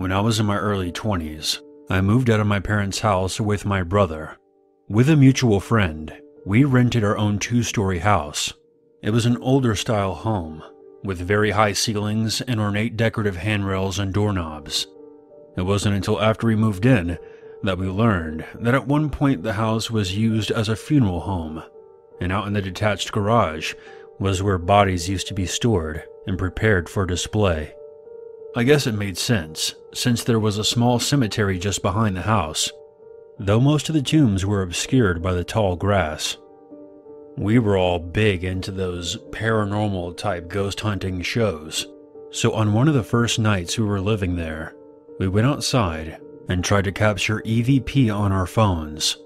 When I was in my early 20s, I moved out of my parents' house with my brother. With a mutual friend, we rented our own two story house. It was an older style home, with very high ceilings and ornate decorative handrails and doorknobs. It wasn't until after we moved in that we learned that at one point the house was used as a funeral home, and out in the detached garage was where bodies used to be stored and prepared for display. I guess it made sense, since there was a small cemetery just behind the house, though most of the tombs were obscured by the tall grass. We were all big into those paranormal type ghost hunting shows, so on one of the first nights we were living there, we went outside and tried to capture EVP on our phones.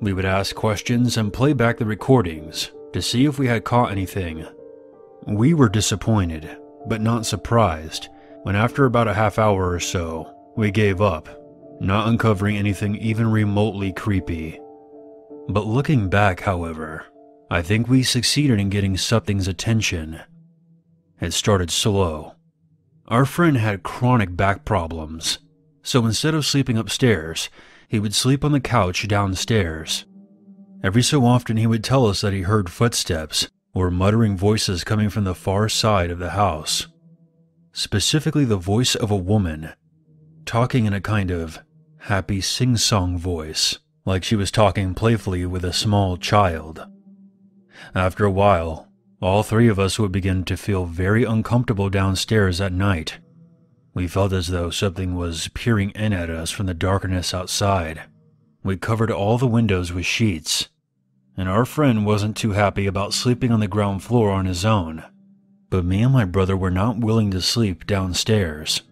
We would ask questions and play back the recordings to see if we had caught anything. We were disappointed, but not surprised, when after about a half hour or so, we gave up, not uncovering anything even remotely creepy. But looking back, however, I think we succeeded in getting something's attention. It started slow. Our friend had chronic back problems, so instead of sleeping upstairs, he would sleep on the couch downstairs. Every so often, he would tell us that he heard footsteps or muttering voices coming from the far side of the house. Specifically, the voice of a woman, talking in a kind of happy sing song voice, like she was talking playfully with a small child. After a while, all three of us would begin to feel very uncomfortable downstairs at night. We felt as though something was peering in at us from the darkness outside. We covered all the windows with sheets, and our friend wasn't too happy about sleeping on the ground floor on his own. But me and my brother were not willing to sleep downstairs,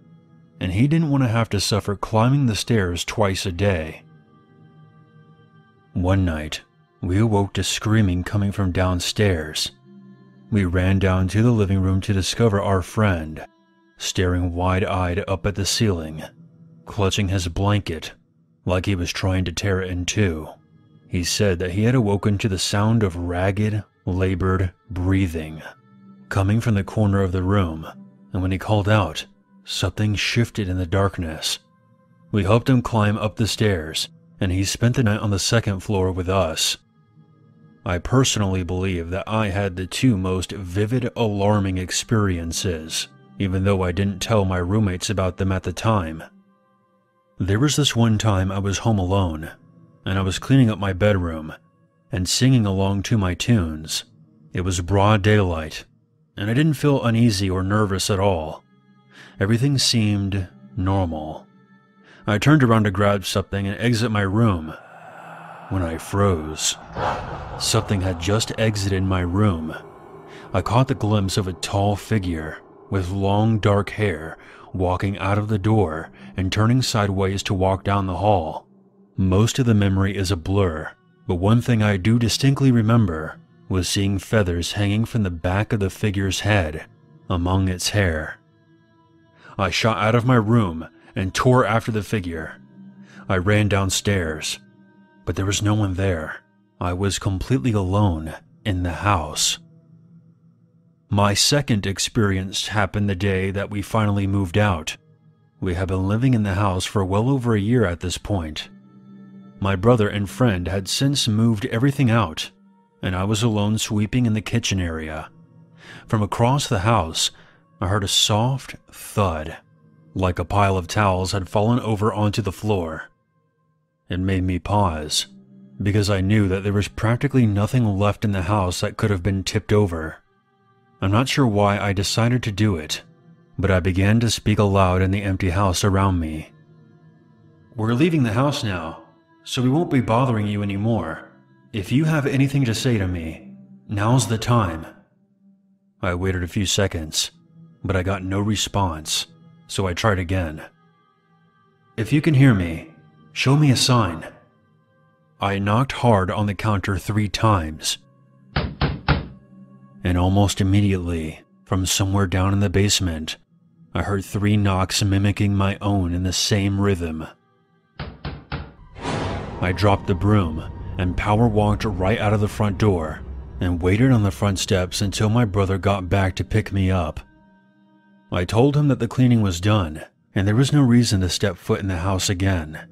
and he didn't want to have to suffer climbing the stairs twice a day. One night, we awoke to screaming coming from downstairs. We ran down to the living room to discover our friend staring wide eyed up at the ceiling, clutching his blanket like he was trying to tear it in two. He said that he had awoken to the sound of ragged, labored breathing coming from the corner of the room, and when he called out, something shifted in the darkness. We helped him climb up the stairs, and he spent the night on the second floor with us. I personally believe that I had the two most vivid, alarming experiences even though I didn't tell my roommates about them at the time. There was this one time I was home alone, and I was cleaning up my bedroom and singing along to my tunes. It was broad daylight, and I didn't feel uneasy or nervous at all. Everything seemed normal. I turned around to grab something and exit my room when I froze. Something had just exited my room. I caught the glimpse of a tall figure with long dark hair, walking out of the door and turning sideways to walk down the hall. Most of the memory is a blur, but one thing I do distinctly remember was seeing feathers hanging from the back of the figure's head among its hair. I shot out of my room and tore after the figure. I ran downstairs, but there was no one there. I was completely alone in the house. My second experience happened the day that we finally moved out. We had been living in the house for well over a year at this point. My brother and friend had since moved everything out, and I was alone sweeping in the kitchen area. From across the house, I heard a soft thud, like a pile of towels had fallen over onto the floor. It made me pause, because I knew that there was practically nothing left in the house that could have been tipped over. I'm not sure why I decided to do it, but I began to speak aloud in the empty house around me. We're leaving the house now, so we won't be bothering you anymore. If you have anything to say to me, now's the time. I waited a few seconds, but I got no response, so I tried again. If you can hear me, show me a sign. I knocked hard on the counter three times, and almost immediately, from somewhere down in the basement, I heard three knocks mimicking my own in the same rhythm. I dropped the broom and power walked right out of the front door and waited on the front steps until my brother got back to pick me up. I told him that the cleaning was done and there was no reason to step foot in the house again.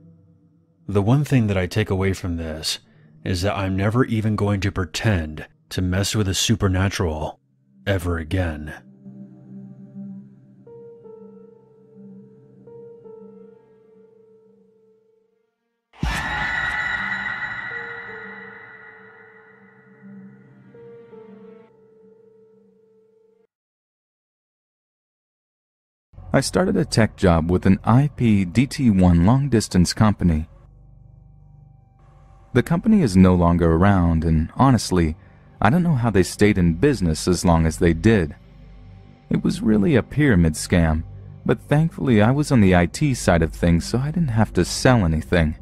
The one thing that I take away from this is that I'm never even going to pretend to mess with the supernatural ever again. I started a tech job with an IP DT1 long distance company. The company is no longer around, and honestly, I don't know how they stayed in business as long as they did. It was really a pyramid scam, but thankfully I was on the IT side of things so I didn't have to sell anything.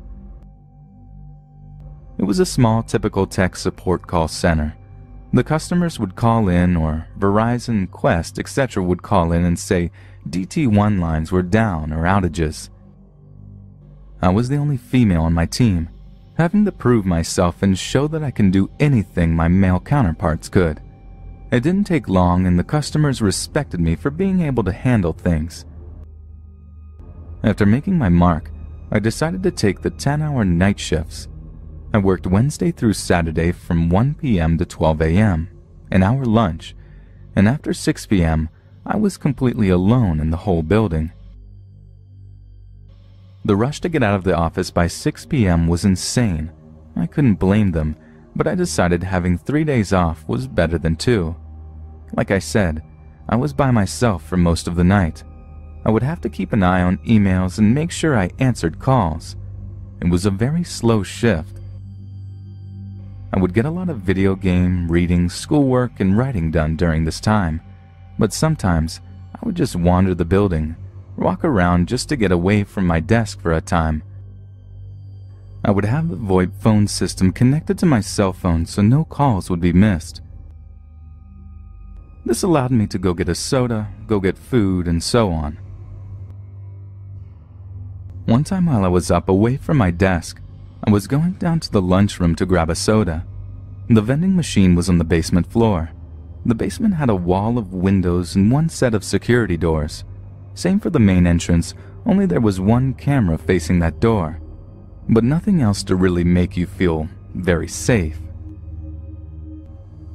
It was a small typical tech support call center. The customers would call in, or Verizon, Qwest, etc. would call in and say DT1 lines were down or outages. I was the only female on my team, having to prove myself and show that I can do anything my male counterparts could. It didn't take long and the customers respected me for being able to handle things. After making my mark, I decided to take the 10 hour night shifts. I worked Wednesday through Saturday from 1 p.m. to 12 a.m., an hour lunch, and after 6 p.m., I was completely alone in the whole building. The rush to get out of the office by 6 p.m. was insane. I couldn't blame them, but I decided having three days off was better than two. Like I said, I was by myself for most of the night. I would have to keep an eye on emails and make sure I answered calls. It was a very slow shift. I would get a lot of video game, reading, schoolwork, and writing done during this time but sometimes I would just wander the building, walk around just to get away from my desk for a time. I would have the VoIP phone system connected to my cell phone so no calls would be missed. This allowed me to go get a soda, go get food, and so on. One time while I was up away from my desk, I was going down to the lunchroom to grab a soda. The vending machine was on the basement floor. The basement had a wall of windows and one set of security doors. Same for the main entrance, only there was one camera facing that door. But nothing else to really make you feel very safe.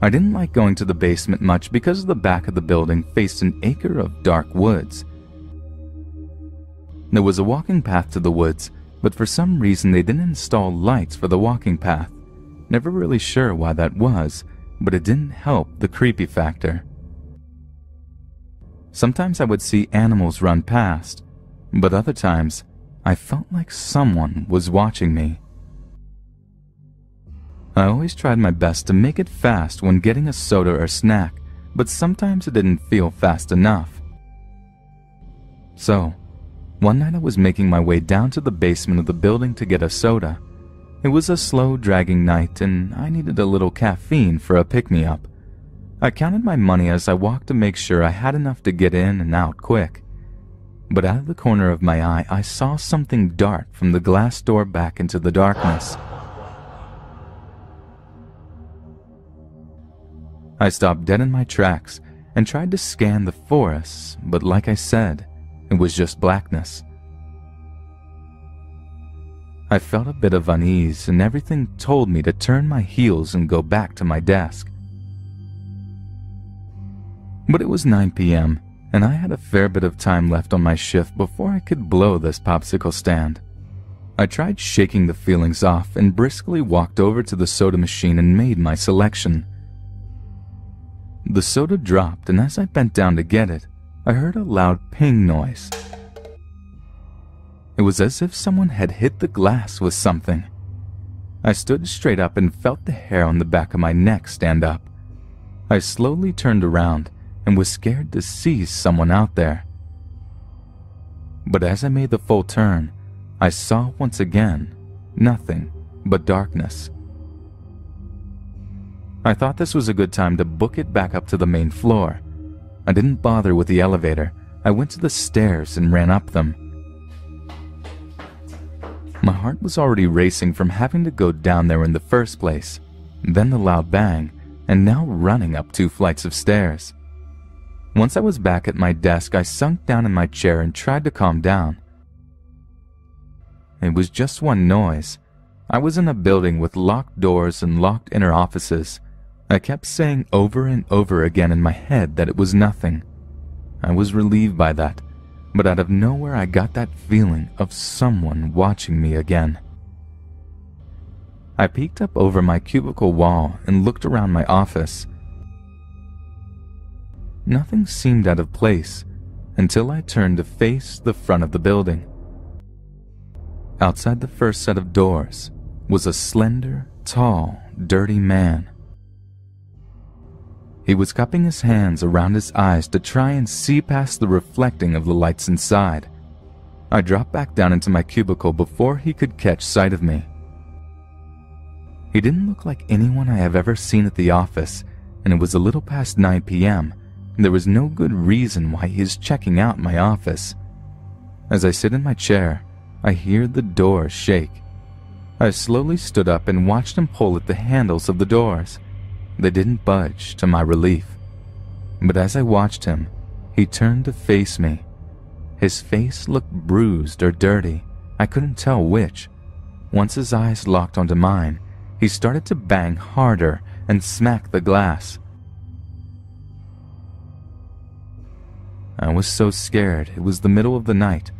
I didn't like going to the basement much because the back of the building faced an acre of dark woods. There was a walking path to the woods, but for some reason they didn't install lights for the walking path. Never really sure why that was, but it didn't help the creepy factor. Sometimes I would see animals run past, but other times I felt like someone was watching me. I always tried my best to make it fast when getting a soda or snack, but sometimes it didn't feel fast enough. So, one night I was making my way down to the basement of the building to get a soda. It was a slow, dragging night, and I needed a little caffeine for a pick me up. I counted my money as I walked to make sure I had enough to get in and out quick. But out of the corner of my eye, I saw something dart from the glass door back into the darkness. I stopped dead in my tracks and tried to scan the forest, but like I said, it was just blackness. I felt a bit of unease, and everything told me to turn my heels and go back to my desk. But it was 9 p.m., and I had a fair bit of time left on my shift before I could blow this popsicle stand. I tried shaking the feelings off and briskly walked over to the soda machine and made my selection. The soda dropped, and as I bent down to get it, I heard a loud ping noise. It was as if someone had hit the glass with something. I stood straight up and felt the hair on the back of my neck stand up. I slowly turned around and was scared to see someone out there. But as I made the full turn, I saw once again nothing but darkness. I thought this was a good time to book it back up to the main floor. I didn't bother with the elevator. I went to the stairs and ran up them. My heart was already racing from having to go down there in the first place, then the loud bang, and now running up two flights of stairs. Once I was back at my desk, I sunk down in my chair and tried to calm down. It was just one noise. I was in a building with locked doors and locked inner offices. I kept saying over and over again in my head that it was nothing. I was relieved by that, but out of nowhere I got that feeling of someone watching me again. I peeked up over my cubicle wall and looked around my office. Nothing seemed out of place until I turned to face the front of the building. Outside the first set of doors was a slender, tall, dirty man. He was cupping his hands around his eyes to try and see past the reflecting of the lights inside. I dropped back down into my cubicle before he could catch sight of me. He didn't look like anyone I have ever seen at the office, and it was a little past 9 p.m. And there was no good reason why he is checking out my office. As I sit in my chair, I hear the door shake. I slowly stood up and watched him pull at the handles of the doors. They didn't budge, to my relief. But as I watched him, he turned to face me. His face looked bruised or dirty. I couldn't tell which. Once his eyes locked onto mine, he started to bang harder and smack the glass. I was so scared. It was the middle of the night.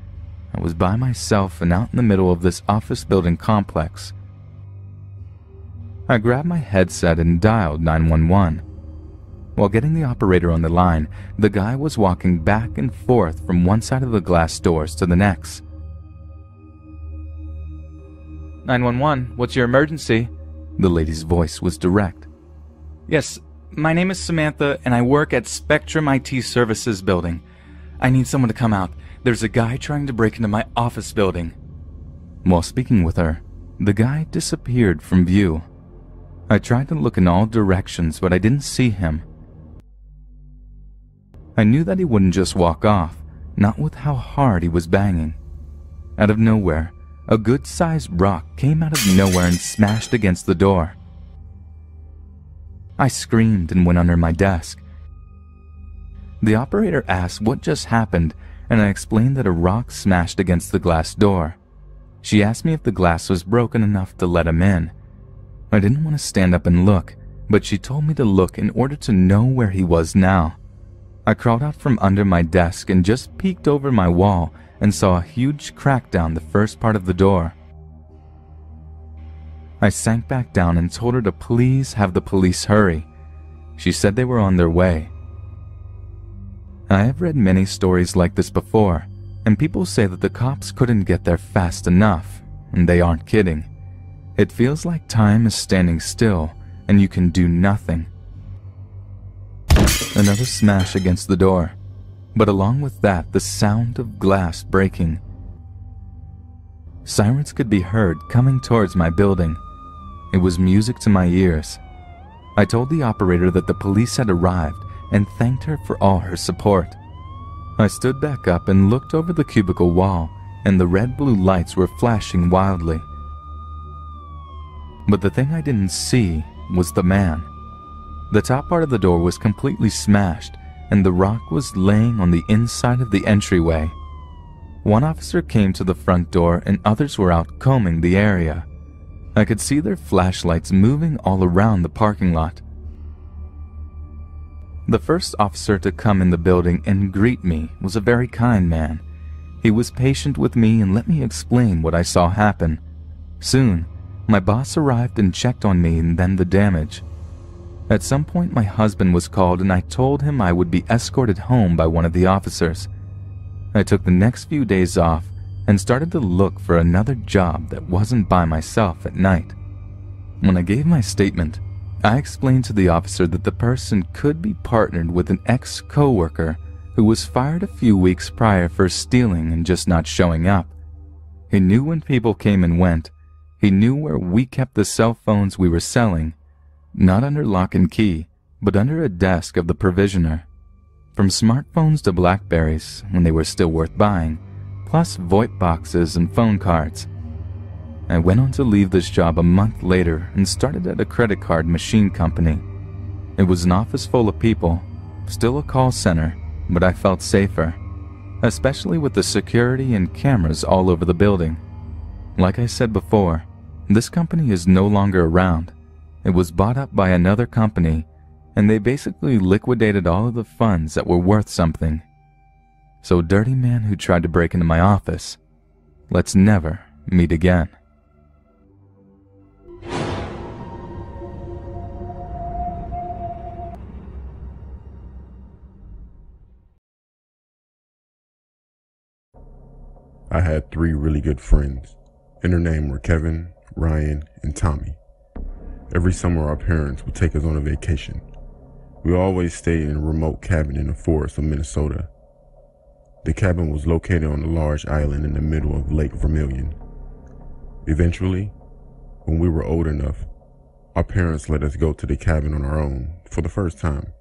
I was by myself and out in the middle of this office building complex. I grabbed my headset and dialed 911. While getting the operator on the line, the guy was walking back and forth from one side of the glass doors to the next. 911, what's your emergency? The lady's voice was direct. Yes, my name is Samantha and I work at Spectrum IT Services building. I need someone to come out. There's a guy trying to break into my office building. While speaking with her, the guy disappeared from view. I tried to look in all directions, but I didn't see him. I knew that he wouldn't just walk off, not with how hard he was banging. Out of nowhere, a good sized rock came out of nowhere and smashed against the door. I screamed and went under my desk. The operator asked what just happened, and I explained that a rock smashed against the glass door. She asked me if the glass was broken enough to let him in. I didn't want to stand up and look, but she told me to look in order to know where he was now. I crawled out from under my desk and just peeked over my wall and saw a huge crack down the first part of the door. I sank back down and told her to please have the police hurry. She said they were on their way. I have read many stories like this before, and people say that the cops couldn't get there fast enough, and they aren't kidding. It feels like time is standing still, and you can do nothing. Another smash against the door but along with that, the sound of glass breaking. Sirens could be heard coming towards my building. It was music to my ears. I told the operator that the police had arrived and thanked her for all her support. I stood back up and looked over the cubicle wall, and the red blue lights were flashing wildly. But the thing I didn't see was the man. The top part of the door was completely smashed, and the rock was laying on the inside of the entryway. One officer came to the front door and others were out combing the area. I could see their flashlights moving all around the parking lot. The first officer to come in the building and greet me was a very kind man. He was patient with me and let me explain what I saw happen. Soon, my boss arrived and checked on me and then the damage. At some point, my husband was called and I told him I would be escorted home by one of the officers. I took the next few days off and started to look for another job that wasn't by myself at night. When I gave my statement, I explained to the officer that the person could be partnered with an ex coworker who was fired a few weeks prior for stealing and just not showing up. He knew when people came and went. He knew where we kept the cell phones we were selling not under lock and key, but under a desk of the provisioner. From smartphones to Blackberries, when they were still worth buying, plus VoIP boxes and phone cards. I went on to leave this job a month later and started at a credit card machine company. It was an office full of people, still a call center, but I felt safer, especially with the security and cameras all over the building. Like I said before, this company is no longer around. It was bought up by another company, and they basically liquidated all of the funds that were worth something. So, dirty man who tried to break into my office, let's never meet again. I had three really good friends, and their names were Kevin, Ryan, and Tommy. Every summer, our parents would take us on a vacation. We always stayed in a remote cabin in the forest of Minnesota. The cabin was located on a large island in the middle of Lake Vermilion. Eventually, when we were old enough, our parents let us go to the cabin on our own for the first time.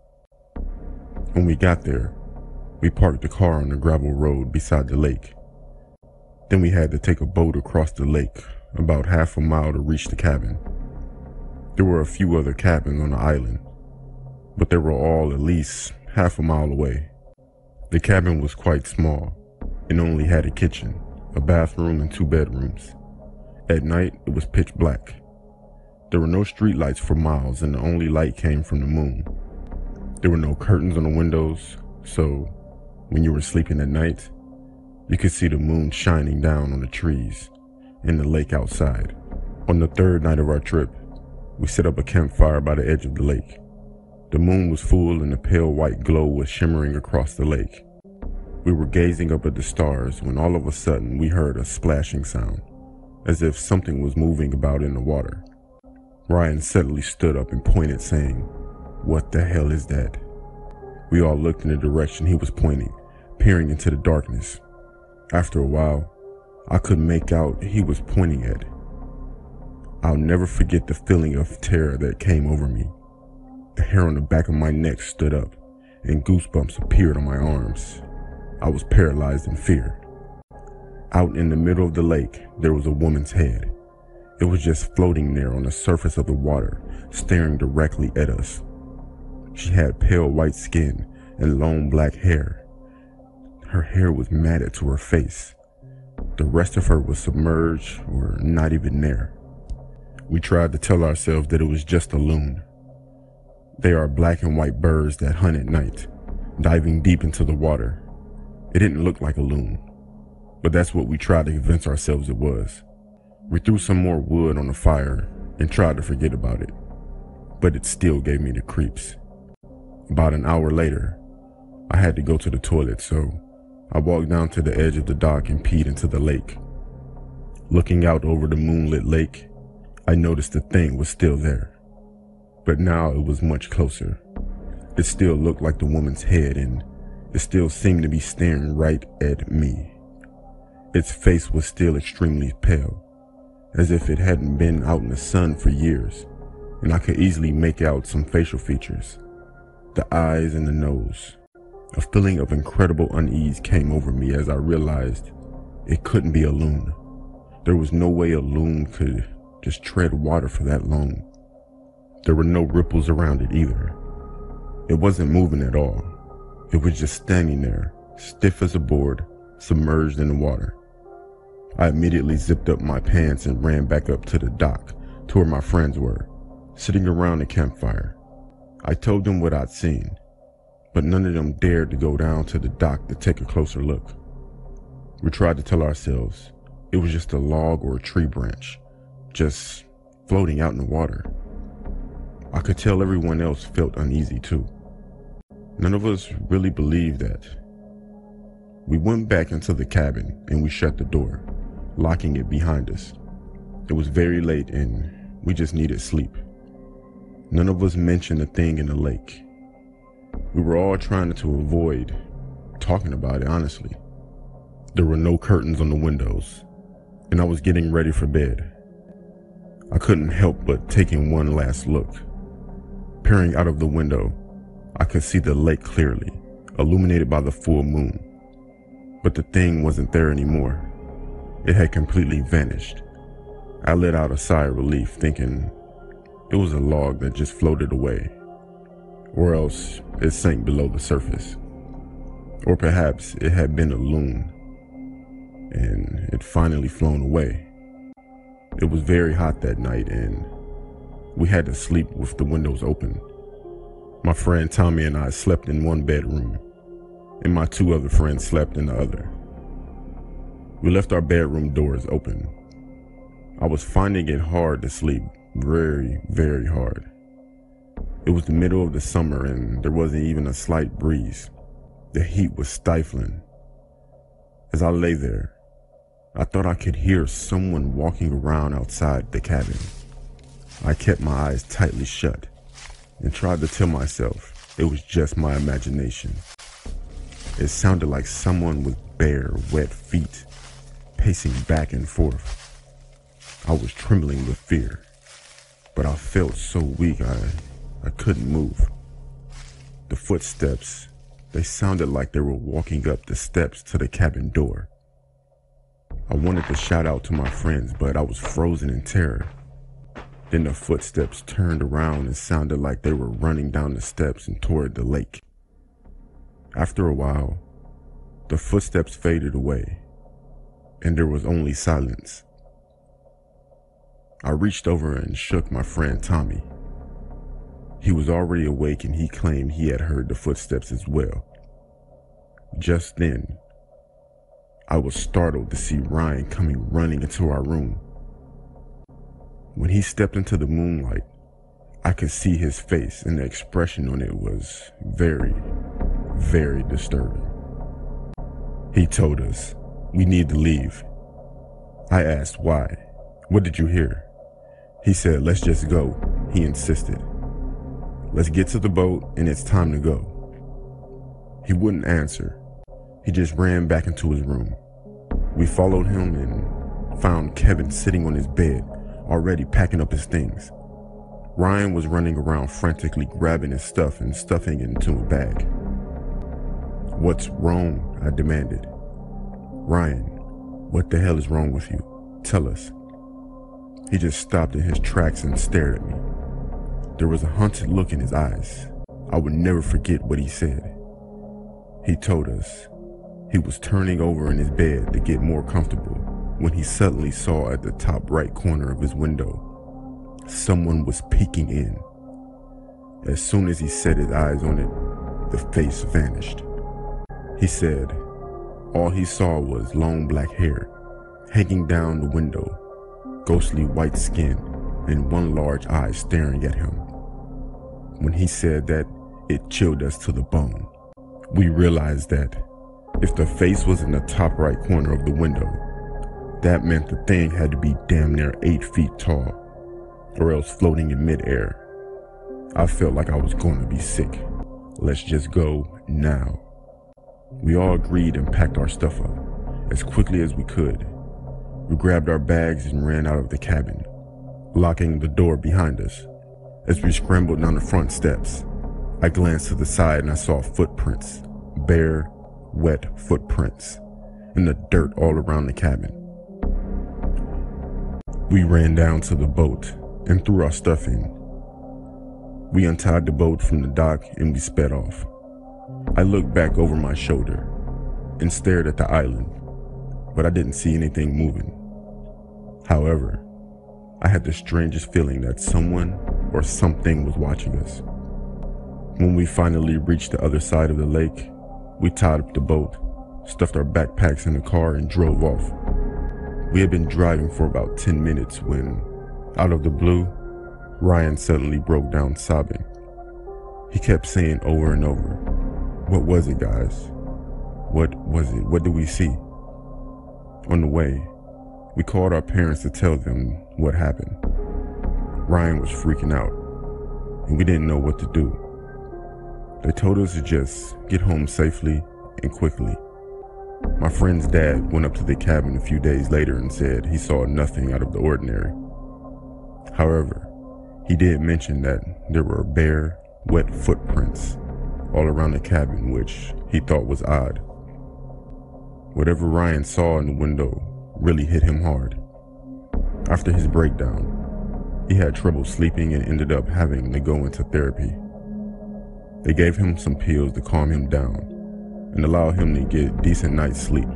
When we got there, we parked the car on the gravel road beside the lake. Then we had to take a boat across the lake, about half a mile to reach the cabin. There were a few other cabins on the island, but they were all at least half a mile away. The cabin was quite small and only had a kitchen, a bathroom, and two bedrooms. At night, it was pitch black. There were no street lights for miles, and the only light came from the moon. There were no curtains on the windows, so when you were sleeping at night, you could see the moon shining down on the trees and the lake outside. On the third night of our trip, we set up a campfire by the edge of the lake. The moon was full and the pale white glow was shimmering across the lake. We were gazing up at the stars when all of a sudden we heard a splashing sound, as if something was moving about in the water. Ryan suddenly stood up and pointed, saying, What the hell is that? We all looked in the direction he was pointing, peering into the darkness. After a while, I could make out he was pointing at. I'll never forget the feeling of terror that came over me. The hair on the back of my neck stood up, and goosebumps appeared on my arms. I was paralyzed in fear. Out in the middle of the lake, there was a woman's head. It was just floating there on the surface of the water, staring directly at us. She had pale white skin and long black hair. Her hair was matted to her face. The rest of her was submerged or not even there. We tried to tell ourselves that it was just a loon. They are black and white birds that hunt at night, diving deep into the water. It didn't look like a loon, but that's what we tried to convince ourselves it was. We threw some more wood on the fire and tried to forget about it, but it still gave me the creeps. About an hour later, I had to go to the toilet, so I walked down to the edge of the dock and peed into the lake. Looking out over the moonlit lake, I noticed the thing was still there. But now it was much closer. It still looked like the woman's head and it still seemed to be staring right at me. Its face was still extremely pale, as if it hadn't been out in the sun for years, and I could easily make out some facial features. The eyes and the nose. A feeling of incredible unease came over me as I realized it couldn't be a loon. There was no way a loon could just tread water for that long. There were no ripples around it either. It wasn't moving at all. It was just standing there, stiff as a board, submerged in the water. I immediately zipped up my pants and ran back up to the dock to where my friends were, sitting around the campfire. I told them what I'd seen but none of them dared to go down to the dock to take a closer look. We tried to tell ourselves it was just a log or a tree branch, just floating out in the water. I could tell everyone else felt uneasy too. None of us really believed that. We went back into the cabin and we shut the door, locking it behind us. It was very late and we just needed sleep. None of us mentioned the thing in the lake we were all trying to avoid talking about it, honestly. There were no curtains on the windows, and I was getting ready for bed. I couldn't help but taking one last look. Peering out of the window, I could see the lake clearly, illuminated by the full moon. But the thing wasn't there anymore. It had completely vanished. I let out a sigh of relief, thinking it was a log that just floated away or else it sank below the surface. Or perhaps it had been a loon and it finally flown away. It was very hot that night and we had to sleep with the windows open. My friend Tommy and I slept in one bedroom, and my two other friends slept in the other. We left our bedroom doors open. I was finding it hard to sleep, very, very hard. It was the middle of the summer and there wasn't even a slight breeze. The heat was stifling. As I lay there, I thought I could hear someone walking around outside the cabin. I kept my eyes tightly shut and tried to tell myself it was just my imagination. It sounded like someone with bare, wet feet pacing back and forth. I was trembling with fear, but I felt so weak I, I couldn't move. The footsteps, they sounded like they were walking up the steps to the cabin door. I wanted to shout out to my friends, but I was frozen in terror. Then the footsteps turned around and sounded like they were running down the steps and toward the lake. After a while, the footsteps faded away, and there was only silence. I reached over and shook my friend Tommy. He was already awake and he claimed he had heard the footsteps as well. Just then, I was startled to see Ryan coming running into our room. When he stepped into the moonlight, I could see his face and the expression on it was very, very disturbing. He told us, we need to leave. I asked why. What did you hear? He said, let's just go. He insisted. Let's get to the boat and it's time to go. He wouldn't answer. He just ran back into his room. We followed him and found Kevin sitting on his bed, already packing up his things. Ryan was running around frantically grabbing his stuff and stuffing it into a bag. What's wrong? I demanded. Ryan, what the hell is wrong with you? Tell us. He just stopped in his tracks and stared at me. There was a haunted look in his eyes. I would never forget what he said. He told us he was turning over in his bed to get more comfortable when he suddenly saw at the top right corner of his window someone was peeking in. As soon as he set his eyes on it, the face vanished. He said all he saw was long black hair hanging down the window, ghostly white skin, and one large eye staring at him. When he said that, it chilled us to the bone. We realized that if the face was in the top right corner of the window, that meant the thing had to be damn near 8 feet tall, or else floating in midair. I felt like I was going to be sick. Let's just go now. We all agreed and packed our stuff up as quickly as we could. We grabbed our bags and ran out of the cabin, locking the door behind us. As we scrambled down the front steps, I glanced to the side and I saw footprints, bare, wet footprints in the dirt all around the cabin. We ran down to the boat and threw our stuff in. We untied the boat from the dock and we sped off. I looked back over my shoulder and stared at the island, but I didn't see anything moving. However, I had the strangest feeling that someone or something was watching us. When we finally reached the other side of the lake, we tied up the boat, stuffed our backpacks in the car, and drove off. We had been driving for about 10 minutes when, out of the blue, Ryan suddenly broke down sobbing. He kept saying over and over, What was it, guys? What was it? What did we see? On the way, we called our parents to tell them what happened. Ryan was freaking out, and we didn't know what to do. They told us to just get home safely and quickly. My friend's dad went up to the cabin a few days later and said he saw nothing out of the ordinary. However, he did mention that there were bare, wet footprints all around the cabin, which he thought was odd. Whatever Ryan saw in the window really hit him hard. After his breakdown, he had trouble sleeping and ended up having to go into therapy. They gave him some pills to calm him down, and allow him to get decent night's sleep.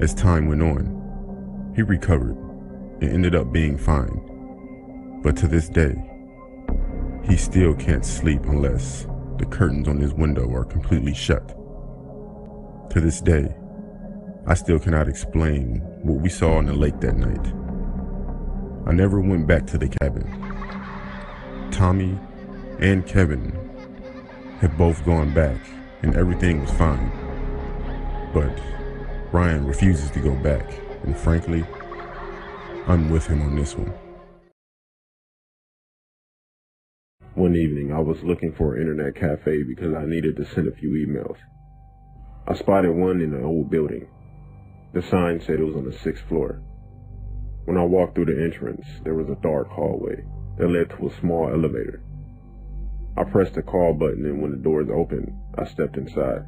As time went on, he recovered and ended up being fine. But to this day, he still can't sleep unless the curtains on his window are completely shut. To this day, I still cannot explain what we saw in the lake that night. I never went back to the cabin. Tommy and Kevin have both gone back and everything was fine. But Ryan refuses to go back, and frankly, I'm with him on this one. One evening, I was looking for an internet cafe because I needed to send a few emails. I spotted one in an old building. The sign said it was on the sixth floor. When I walked through the entrance, there was a dark hallway that led to a small elevator. I pressed the call button and when the doors opened, I stepped inside.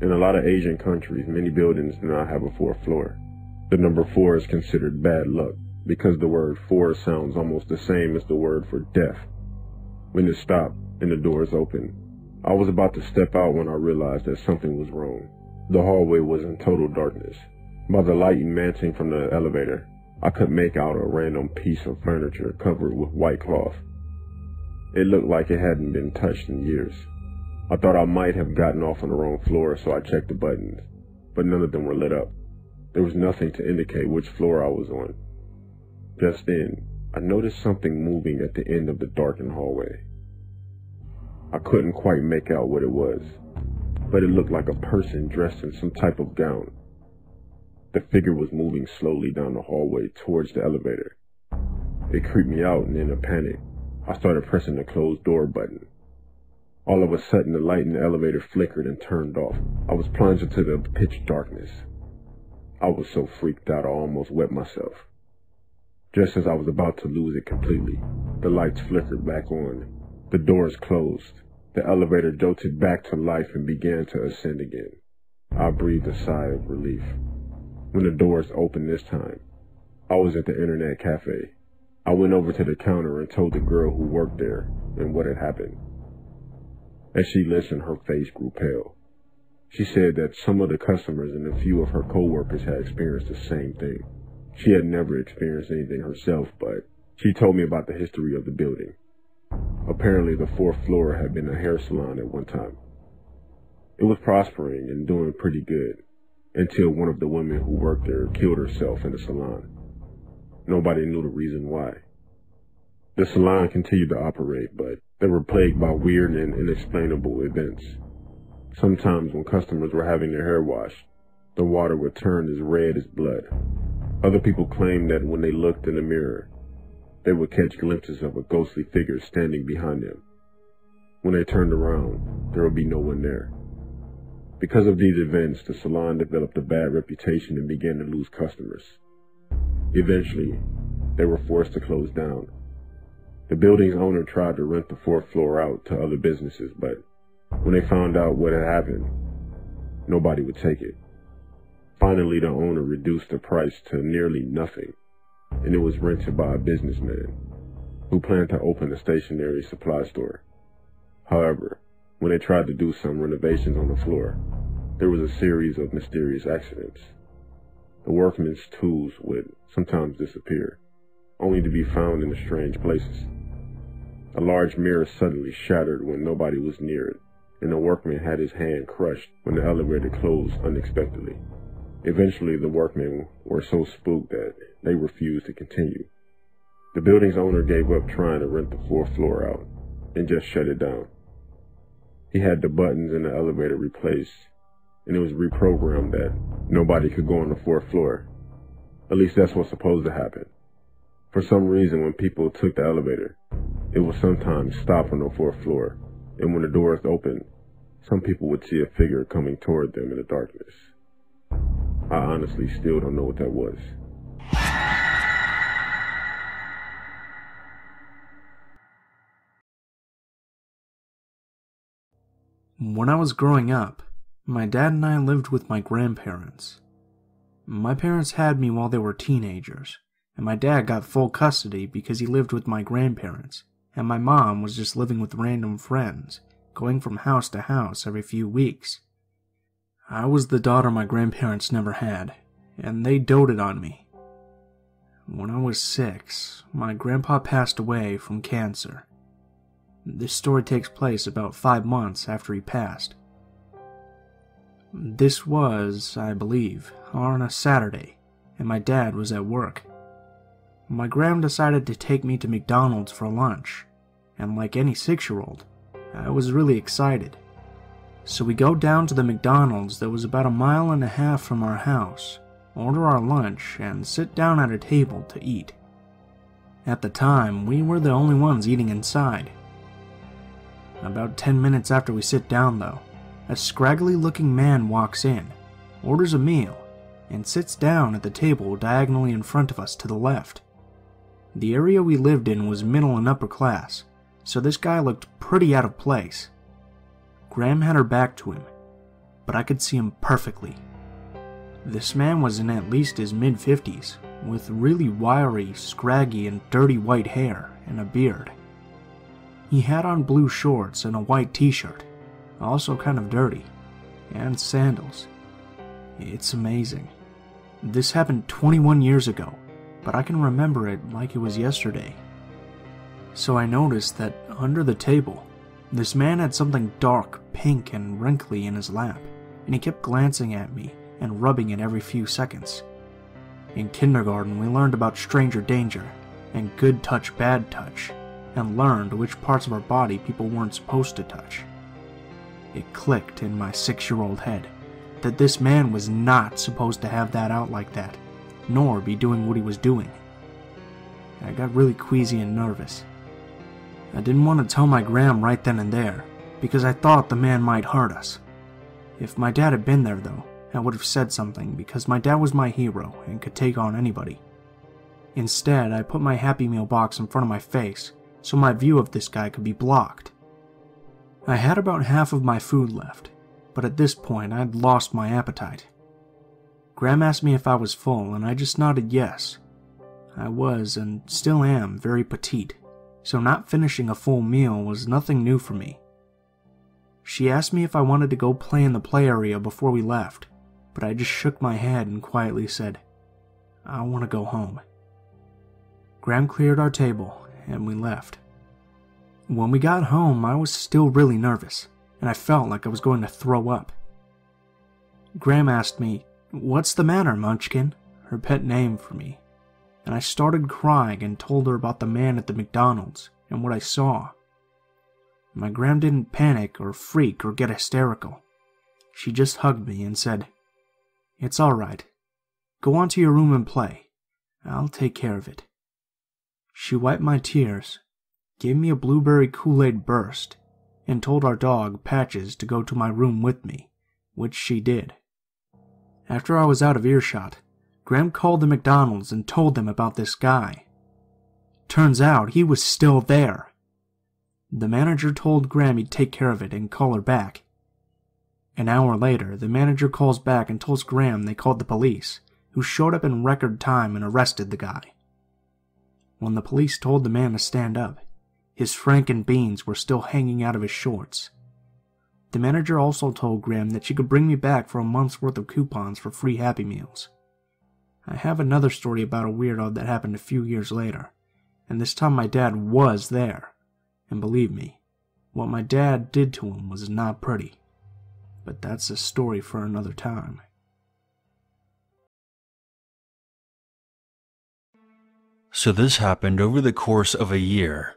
In a lot of Asian countries, many buildings do not have a fourth floor. The number four is considered bad luck because the word four sounds almost the same as the word for death. When it stopped and the doors opened, I was about to step out when I realized that something was wrong. The hallway was in total darkness. By the light emanating from the elevator, I could make out a random piece of furniture covered with white cloth. It looked like it hadn't been touched in years. I thought I might have gotten off on the wrong floor, so I checked the buttons, but none of them were lit up. There was nothing to indicate which floor I was on. Just then, I noticed something moving at the end of the darkened hallway. I couldn't quite make out what it was, but it looked like a person dressed in some type of gown. The figure was moving slowly down the hallway towards the elevator. It creeped me out and in a panic, I started pressing the closed door button. All of a sudden the light in the elevator flickered and turned off. I was plunged into the pitch darkness. I was so freaked out I almost wet myself. Just as I was about to lose it completely, the lights flickered back on. The doors closed. The elevator jolted back to life and began to ascend again. I breathed a sigh of relief. When the doors opened this time, I was at the internet cafe. I went over to the counter and told the girl who worked there and what had happened. As she listened, her face grew pale. She said that some of the customers and a few of her coworkers had experienced the same thing. She had never experienced anything herself, but she told me about the history of the building. Apparently the fourth floor had been a hair salon at one time. It was prospering and doing pretty good until one of the women who worked there killed herself in the salon. Nobody knew the reason why. The salon continued to operate, but they were plagued by weird and inexplainable events. Sometimes when customers were having their hair washed, the water would turn as red as blood. Other people claimed that when they looked in the mirror, they would catch glimpses of a ghostly figure standing behind them. When they turned around, there would be no one there. Because of these events, the salon developed a bad reputation and began to lose customers. Eventually, they were forced to close down. The building's owner tried to rent the fourth floor out to other businesses, but when they found out what had happened, nobody would take it. Finally, the owner reduced the price to nearly nothing and it was rented by a businessman who planned to open a stationery supply store. However, when they tried to do some renovations on the floor, there was a series of mysterious accidents. The workmen's tools would sometimes disappear, only to be found in strange places. A large mirror suddenly shattered when nobody was near it, and the workman had his hand crushed when the elevator closed unexpectedly. Eventually, the workmen were so spooked that they refused to continue. The building's owner gave up trying to rent the fourth floor out and just shut it down. He had the buttons in the elevator replaced, and it was reprogrammed that nobody could go on the fourth floor. At least that's what's supposed to happen. For some reason, when people took the elevator, it would sometimes stop on the fourth floor, and when the doors opened, some people would see a figure coming toward them in the darkness. I honestly still don't know what that was. When I was growing up, my dad and I lived with my grandparents. My parents had me while they were teenagers, and my dad got full custody because he lived with my grandparents, and my mom was just living with random friends going from house to house every few weeks. I was the daughter my grandparents never had, and they doted on me. When I was six, my grandpa passed away from cancer. This story takes place about five months after he passed. This was, I believe, on a Saturday, and my dad was at work. My gram decided to take me to McDonald's for lunch, and like any six year old, I was really excited. So we go down to the McDonald's that was about a mile and a half from our house, order our lunch, and sit down at a table to eat. At the time, we were the only ones eating inside. About 10 minutes after we sit down, though, a scraggly looking man walks in, orders a meal, and sits down at the table diagonally in front of us to the left. The area we lived in was middle and upper class, so this guy looked pretty out of place. Gram had her back to him, but I could see him perfectly. This man was in at least his mid 50s, with really wiry, scraggy, and dirty white hair and a beard. He had on blue shorts and a white t shirt, also kind of dirty, and sandals. It's amazing. This happened 21 years ago, but I can remember it like it was yesterday. So I noticed that under the table, this man had something dark, pink, and wrinkly in his lap, and he kept glancing at me and rubbing it every few seconds. In kindergarten, we learned about stranger danger and good touch, bad touch, and learned which parts of our body people weren't supposed to touch. It clicked in my six year old head that this man was not supposed to have that out like that, nor be doing what he was doing. I got really queasy and nervous. I didn't want to tell my gram right then and there, because I thought the man might hurt us. If my dad had been there, though, I would have said something because my dad was my hero and could take on anybody. Instead, I put my Happy Meal box in front of my face so my view of this guy could be blocked. I had about half of my food left, but at this point I'd lost my appetite. Gram asked me if I was full, and I just nodded yes. I was, and still am, very petite, so not finishing a full meal was nothing new for me. She asked me if I wanted to go play in the play area before we left, but I just shook my head and quietly said, I want to go home. Gram cleared our table, and we left. When we got home, I was still really nervous, and I felt like I was going to throw up. Gram asked me, What's the matter, Munchkin? Her pet name for me. And I started crying and told her about the man at the McDonald's and what I saw. My Gram didn't panic or freak or get hysterical. She just hugged me and said, It's alright. Go on to your room and play. I'll take care of it. She wiped my tears gave me a blueberry Kool Aid burst, and told our dog, Patches, to go to my room with me, which she did. After I was out of earshot, Gram called the McDonald's and told them about this guy. Turns out he was still there. The manager told Gram he'd take care of it and call her back. An hour later, the manager calls back and tells Gram they called the police, who showed up in record time and arrested the guy. When the police told the man to stand up, his franken beans were still hanging out of his shorts. The manager also told Gram that she could bring me back for a month's worth of coupons for free Happy Meals. I have another story about a weirdo that happened a few years later, and this time my dad was there. And believe me, what my dad did to him was not pretty. But that's a story for another time. So this happened over the course of a year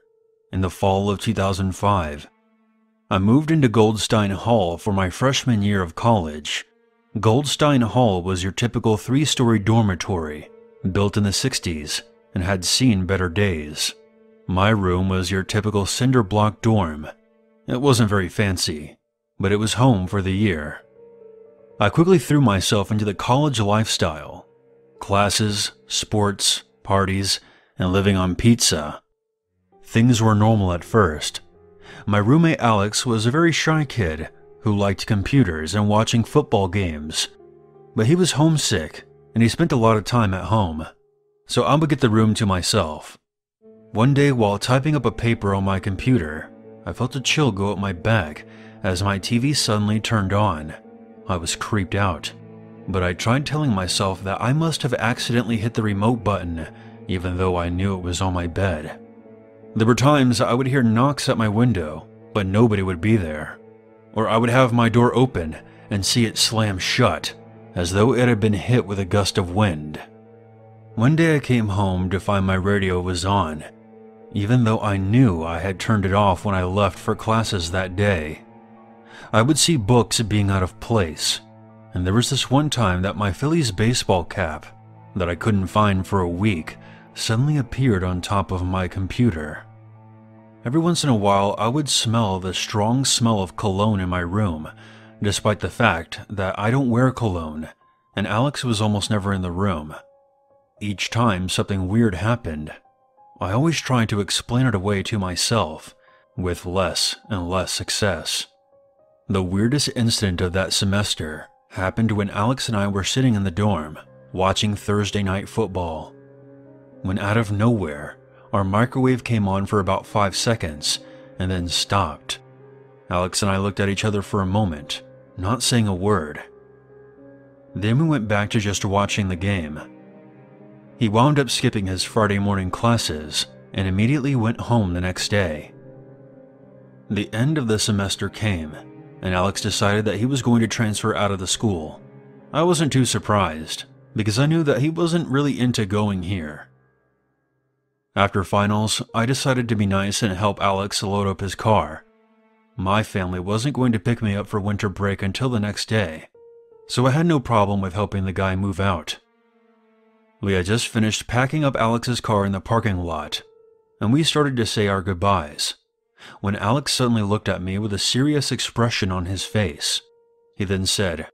in the fall of 2005. I moved into Goldstein Hall for my freshman year of college. Goldstein Hall was your typical three story dormitory, built in the 60s, and had seen better days. My room was your typical cinder block dorm. It wasn't very fancy, but it was home for the year. I quickly threw myself into the college lifestyle classes, sports, parties, and living on pizza Things were normal at first. My roommate Alex was a very shy kid who liked computers and watching football games. But he was homesick and he spent a lot of time at home, so I would get the room to myself. One day while typing up a paper on my computer, I felt a chill go up my back as my TV suddenly turned on. I was creeped out, but I tried telling myself that I must have accidentally hit the remote button, even though I knew it was on my bed. There were times I would hear knocks at my window, but nobody would be there. Or I would have my door open and see it slam shut, as though it had been hit with a gust of wind. One day I came home to find my radio was on, even though I knew I had turned it off when I left for classes that day. I would see books being out of place, and there was this one time that my Phillies baseball cap, that I couldn't find for a week, suddenly appeared on top of my computer. Every once in a while, I would smell the strong smell of cologne in my room, despite the fact that I don't wear cologne, and Alex was almost never in the room. Each time something weird happened, I always tried to explain it away to myself, with less and less success. The weirdest incident of that semester happened when Alex and I were sitting in the dorm, watching Thursday night football. When out of nowhere, our microwave came on for about five seconds and then stopped. Alex and I looked at each other for a moment, not saying a word. Then we went back to just watching the game. He wound up skipping his Friday morning classes and immediately went home the next day. The end of the semester came, and Alex decided that he was going to transfer out of the school. I wasn't too surprised, because I knew that he wasn't really into going here. After finals, I decided to be nice and help Alex load up his car. My family wasn't going to pick me up for winter break until the next day, so I had no problem with helping the guy move out. We had just finished packing up Alex's car in the parking lot, and we started to say our goodbyes, when Alex suddenly looked at me with a serious expression on his face. He then said,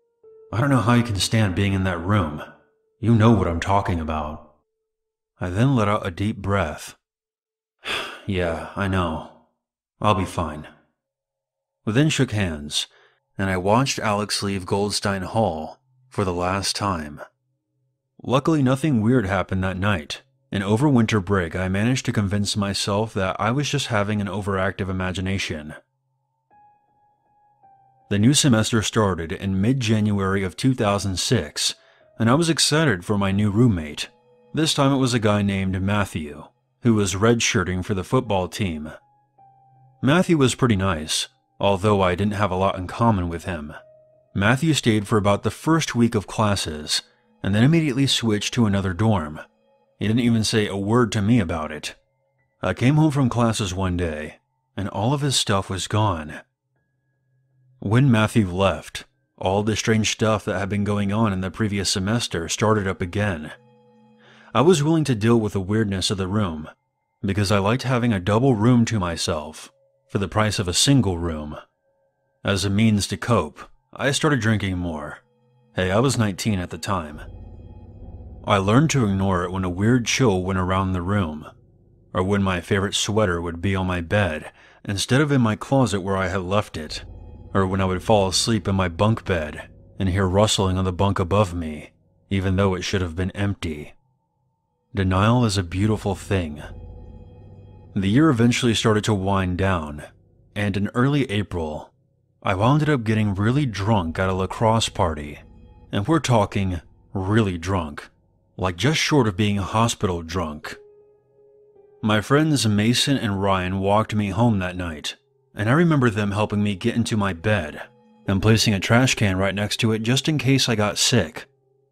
I don't know how you can stand being in that room. You know what I'm talking about. I then let out a deep breath. yeah, I know. I'll be fine. We then shook hands, and I watched Alex leave Goldstein Hall for the last time. Luckily, nothing weird happened that night, and over winter break, I managed to convince myself that I was just having an overactive imagination. The new semester started in mid January of 2006, and I was excited for my new roommate. This time it was a guy named Matthew, who was redshirting for the football team. Matthew was pretty nice, although I didn't have a lot in common with him. Matthew stayed for about the first week of classes, and then immediately switched to another dorm. He didn't even say a word to me about it. I came home from classes one day, and all of his stuff was gone. When Matthew left, all the strange stuff that had been going on in the previous semester started up again. I was willing to deal with the weirdness of the room, because I liked having a double room to myself for the price of a single room. As a means to cope, I started drinking more. Hey, I was 19 at the time. I learned to ignore it when a weird chill went around the room, or when my favorite sweater would be on my bed instead of in my closet where I had left it, or when I would fall asleep in my bunk bed and hear rustling on the bunk above me, even though it should have been empty. Denial is a beautiful thing. The year eventually started to wind down, and in early April, I wound up getting really drunk at a lacrosse party. And we're talking really drunk, like just short of being hospital drunk. My friends Mason and Ryan walked me home that night, and I remember them helping me get into my bed and placing a trash can right next to it just in case I got sick.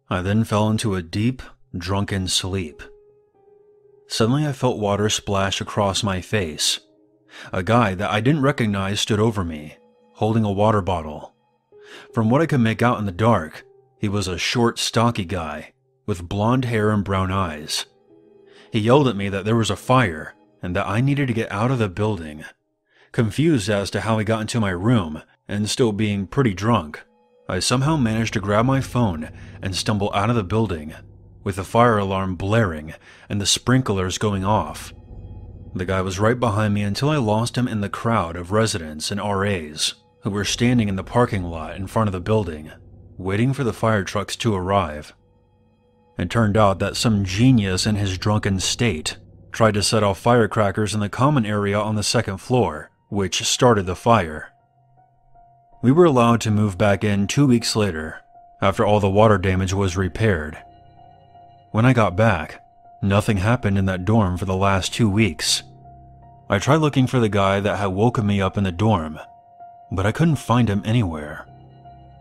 I then fell into a deep, drunken sleep. Suddenly, I felt water splash across my face. A guy that I didn't recognize stood over me, holding a water bottle. From what I could make out in the dark, he was a short, stocky guy with blonde hair and brown eyes. He yelled at me that there was a fire and that I needed to get out of the building. Confused as to how he got into my room and still being pretty drunk, I somehow managed to grab my phone and stumble out of the building with the fire alarm blaring and the sprinklers going off. The guy was right behind me until I lost him in the crowd of residents and RAs who were standing in the parking lot in front of the building, waiting for the fire trucks to arrive. It turned out that some genius in his drunken state tried to set off firecrackers in the common area on the second floor, which started the fire. We were allowed to move back in two weeks later, after all the water damage was repaired. When I got back, nothing happened in that dorm for the last two weeks. I tried looking for the guy that had woken me up in the dorm, but I couldn't find him anywhere.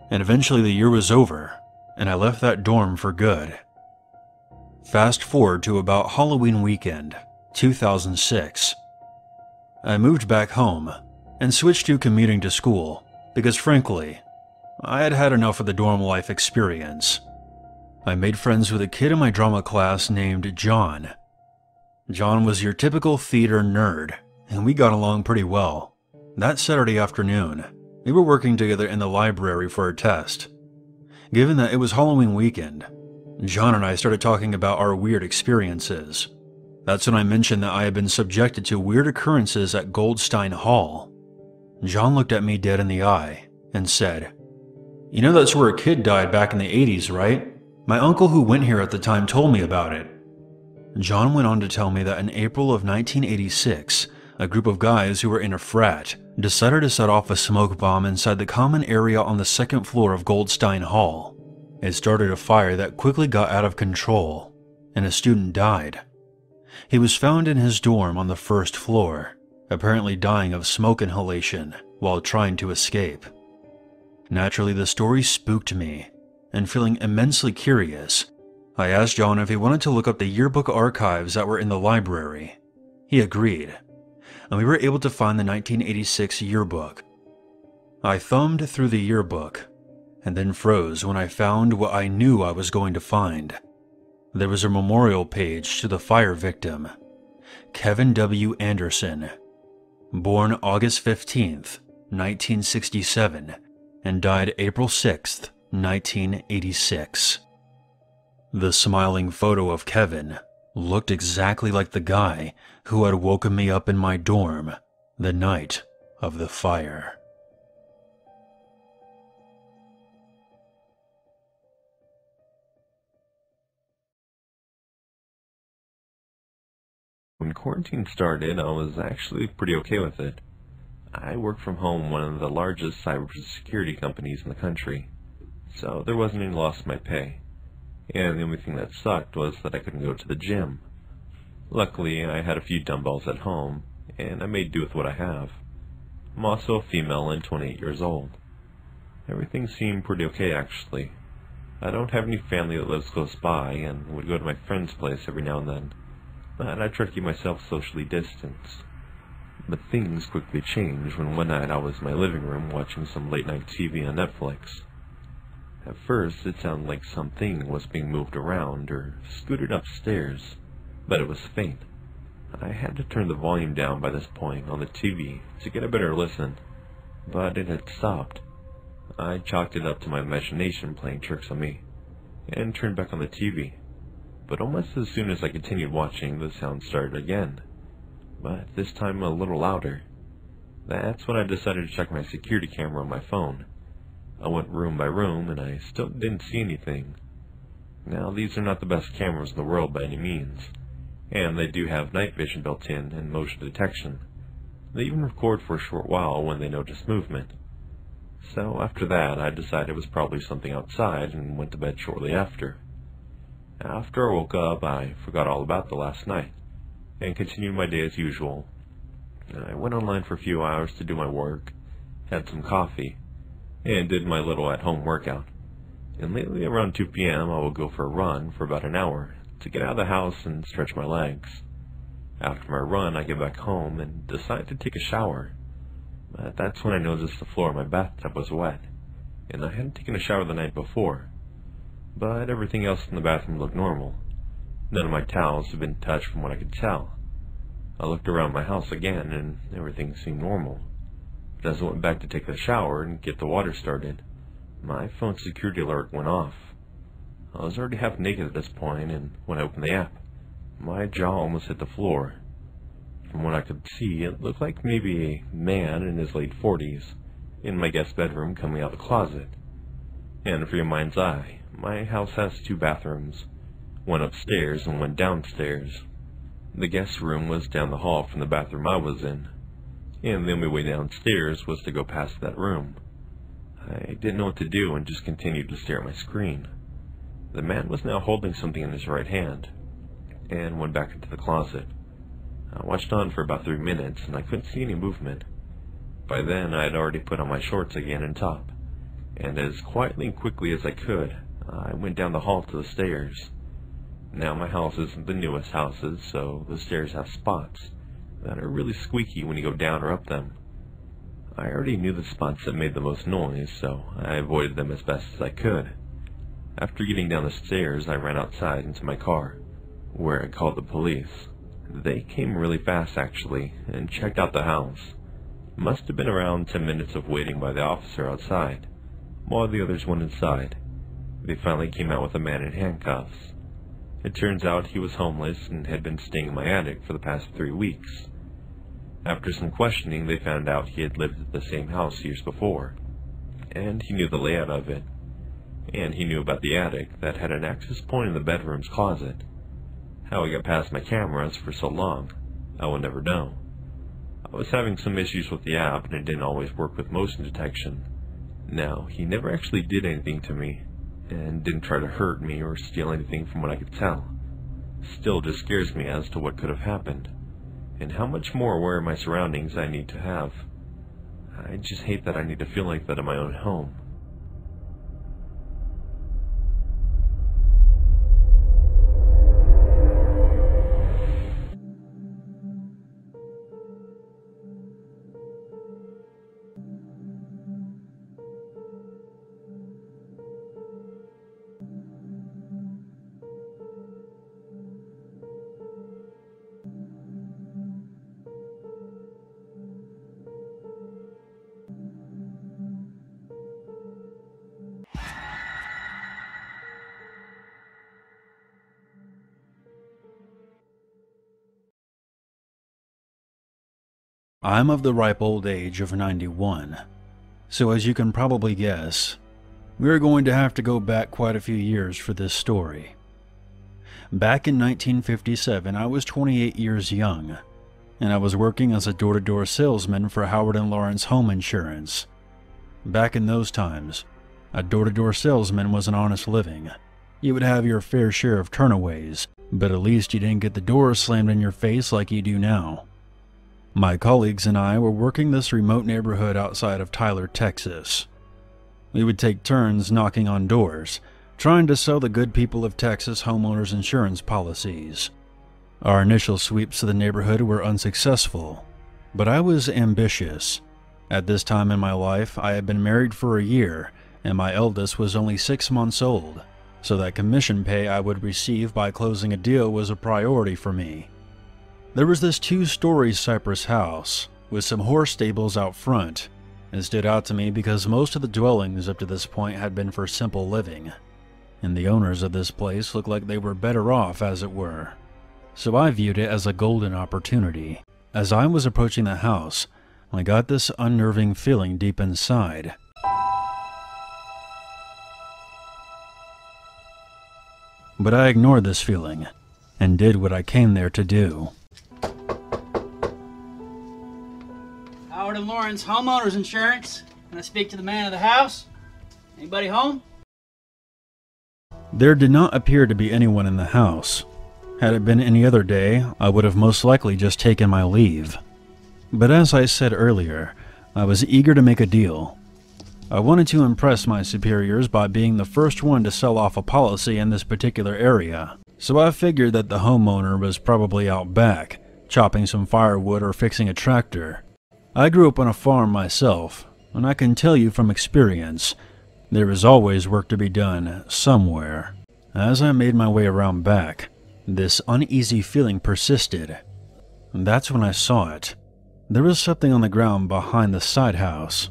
And eventually the year was over, and I left that dorm for good. Fast forward to about Halloween weekend, 2006. I moved back home and switched to commuting to school because, frankly, I had had enough of the dorm life experience. I made friends with a kid in my drama class named John. John was your typical theater nerd, and we got along pretty well. That Saturday afternoon, we were working together in the library for a test. Given that it was Halloween weekend, John and I started talking about our weird experiences. That's when I mentioned that I had been subjected to weird occurrences at Goldstein Hall. John looked at me dead in the eye and said, You know that's where a kid died back in the 80s, right? My uncle who went here at the time told me about it. John went on to tell me that in April of 1986, a group of guys who were in a frat decided to set off a smoke bomb inside the common area on the second floor of Goldstein Hall. It started a fire that quickly got out of control, and a student died. He was found in his dorm on the first floor, apparently dying of smoke inhalation while trying to escape. Naturally, the story spooked me, and feeling immensely curious, I asked John if he wanted to look up the yearbook archives that were in the library. He agreed, and we were able to find the 1986 yearbook. I thumbed through the yearbook and then froze when I found what I knew I was going to find. There was a memorial page to the fire victim, Kevin W. Anderson, born August 15, 1967, and died April 6, 1986. The smiling photo of Kevin looked exactly like the guy who had woken me up in my dorm the night of the fire. When quarantine started, I was actually pretty okay with it. I work from home one of the largest cybersecurity companies in the country, so there wasn't any loss in my pay. And the only thing that sucked was that I couldn't go to the gym. Luckily, I had a few dumbbells at home, and I made do with what I have. I'm also a female and 28 years old. Everything seemed pretty okay, actually. I don't have any family that lives close by, and would go to my friend's place every now and then but I try to keep myself socially distanced. But things quickly changed when one night I was in my living room watching some late night TV on Netflix. At first, it sounded like something was being moved around or scooted upstairs, but it was faint. I had to turn the volume down by this point on the TV to get a better listen, but it had stopped. I chalked it up to my imagination playing tricks on me, and turned back on the TV but almost as soon as I continued watching, the sound started again, but this time a little louder. That's when I decided to check my security camera on my phone. I went room by room, and I still didn't see anything. Now, these are not the best cameras in the world by any means, and they do have night vision built in and motion detection. They even record for a short while when they notice movement. So after that, I decided it was probably something outside and went to bed shortly after. After I woke up, I forgot all about the last night, and continued my day as usual. I went online for a few hours to do my work, had some coffee, and did my little at-home workout. And lately around 2 p.m. I will go for a run for about an hour to get out of the house and stretch my legs. After my run, I get back home and decide to take a shower. But that's when I noticed the floor of my bathtub was wet, and I hadn't taken a shower the night before but everything else in the bathroom looked normal. None of my towels had been touched from what I could tell. I looked around my house again, and everything seemed normal. But as I went back to take a shower and get the water started, my phone security alert went off. I was already half naked at this point, and when I opened the app, my jaw almost hit the floor. From what I could see, it looked like maybe a man in his late 40s in my guest bedroom coming out of the closet. And for your mind's eye, my house has two bathrooms, one upstairs and one downstairs. The guest room was down the hall from the bathroom I was in. and the only way downstairs was to go past that room. I didn't know what to do and just continued to stare at my screen. The man was now holding something in his right hand, and went back into the closet. I watched on for about three minutes, and I couldn't see any movement. By then, I had already put on my shorts again and top, and as quietly and quickly as I could, I went down the hall to the stairs. Now, my house isn't the newest houses, so the stairs have spots that are really squeaky when you go down or up them. I already knew the spots that made the most noise, so I avoided them as best as I could. After getting down the stairs, I ran outside into my car, where I called the police. They came really fast, actually, and checked out the house. Must have been around ten minutes of waiting by the officer outside, while the others went inside. They finally came out with a man in handcuffs. It turns out he was homeless and had been staying in my attic for the past three weeks. After some questioning, they found out he had lived at the same house years before, and he knew the layout of it, and he knew about the attic that had an access point in the bedroom's closet. How he got past my cameras for so long, I will never know. I was having some issues with the app and it didn't always work with motion detection. Now, he never actually did anything to me, and didn't try to hurt me or steal anything from what I could tell. Still just scares me as to what could have happened, and how much more aware of my surroundings I need to have. I just hate that I need to feel like that in my own home. I'm of the ripe old age of 91, so as you can probably guess, we're going to have to go back quite a few years for this story. Back in 1957, I was 28 years young, and I was working as a door to door salesman for Howard and Lawrence Home Insurance. Back in those times, a door to door salesman was an honest living. You would have your fair share of turnaways, but at least you didn't get the door slammed in your face like you do now. My colleagues and I were working this remote neighborhood outside of Tyler, Texas. We would take turns knocking on doors, trying to sell the good people of Texas homeowners insurance policies. Our initial sweeps of the neighborhood were unsuccessful, but I was ambitious. At this time in my life, I had been married for a year, and my eldest was only six months old, so that commission pay I would receive by closing a deal was a priority for me. There was this two story cypress house with some horse stables out front. It stood out to me because most of the dwellings up to this point had been for simple living, and the owners of this place looked like they were better off, as it were. So I viewed it as a golden opportunity. As I was approaching the house, I got this unnerving feeling deep inside. But I ignored this feeling and did what I came there to do. And Lawrence homeowners insurance. Can I speak to the man of the house? Anybody home? There did not appear to be anyone in the house. Had it been any other day, I would have most likely just taken my leave. But as I said earlier, I was eager to make a deal. I wanted to impress my superiors by being the first one to sell off a policy in this particular area, so I figured that the homeowner was probably out back, chopping some firewood or fixing a tractor. I grew up on a farm myself, and I can tell you from experience, there is always work to be done somewhere. As I made my way around back, this uneasy feeling persisted. That's when I saw it. There was something on the ground behind the side house.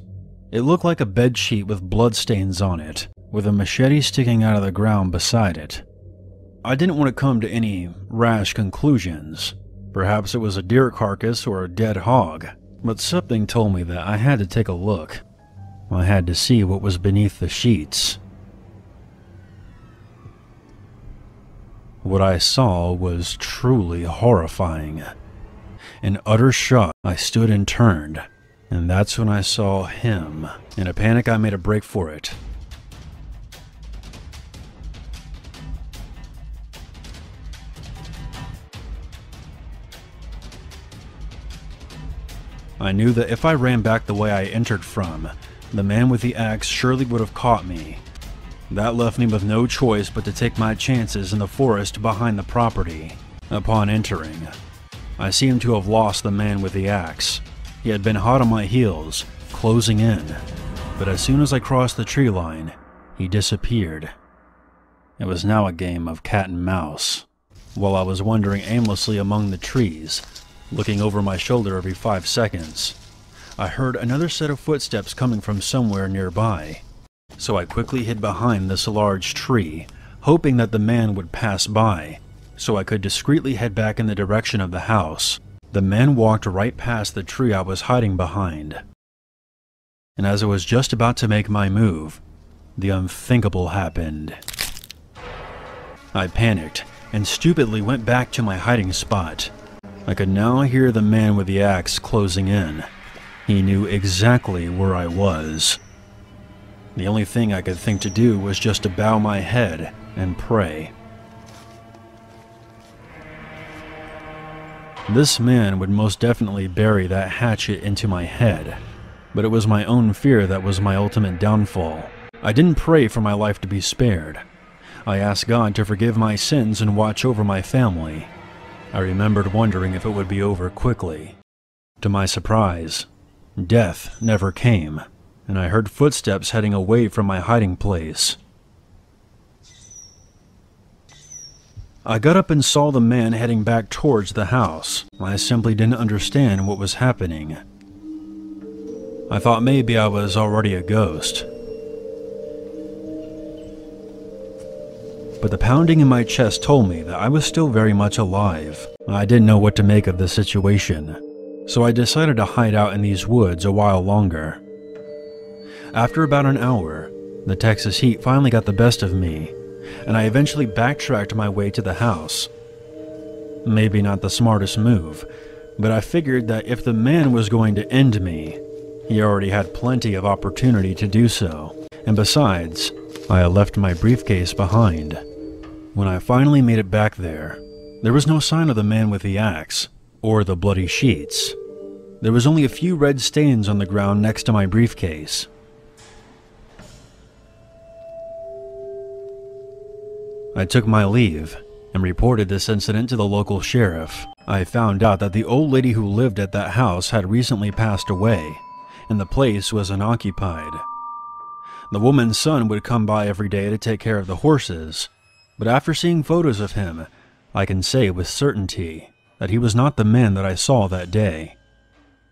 It looked like a bed sheet with bloodstains on it, with a machete sticking out of the ground beside it. I didn't want to come to any rash conclusions. Perhaps it was a deer carcass or a dead hog, but something told me that I had to take a look. I had to see what was beneath the sheets. What I saw was truly horrifying. In utter shock, I stood and turned, and that's when I saw him. In a panic, I made a break for it. I knew that if I ran back the way I entered from, the man with the axe surely would have caught me. That left me with no choice but to take my chances in the forest behind the property. Upon entering, I seemed to have lost the man with the axe. He had been hot on my heels, closing in, but as soon as I crossed the tree line, he disappeared. It was now a game of cat and mouse. While I was wandering aimlessly among the trees, looking over my shoulder every five seconds, I heard another set of footsteps coming from somewhere nearby. So I quickly hid behind this large tree, hoping that the man would pass by so I could discreetly head back in the direction of the house. The man walked right past the tree I was hiding behind. And as I was just about to make my move, the unthinkable happened. I panicked and stupidly went back to my hiding spot. I could now hear the man with the axe closing in. He knew exactly where I was. The only thing I could think to do was just to bow my head and pray. This man would most definitely bury that hatchet into my head, but it was my own fear that was my ultimate downfall. I didn't pray for my life to be spared. I asked God to forgive my sins and watch over my family. I remembered wondering if it would be over quickly. To my surprise, death never came, and I heard footsteps heading away from my hiding place. I got up and saw the man heading back towards the house. I simply didn't understand what was happening. I thought maybe I was already a ghost. But the pounding in my chest told me that I was still very much alive. I didn't know what to make of the situation, so I decided to hide out in these woods a while longer. After about an hour, the Texas heat finally got the best of me, and I eventually backtracked my way to the house. Maybe not the smartest move, but I figured that if the man was going to end me, he already had plenty of opportunity to do so. And besides, I had left my briefcase behind. When I finally made it back there, there was no sign of the man with the axe, or the bloody sheets. There was only a few red stains on the ground next to my briefcase. I took my leave and reported this incident to the local sheriff. I found out that the old lady who lived at that house had recently passed away, and the place was unoccupied. The woman's son would come by every day to take care of the horses, but after seeing photos of him, I can say with certainty that he was not the man that I saw that day.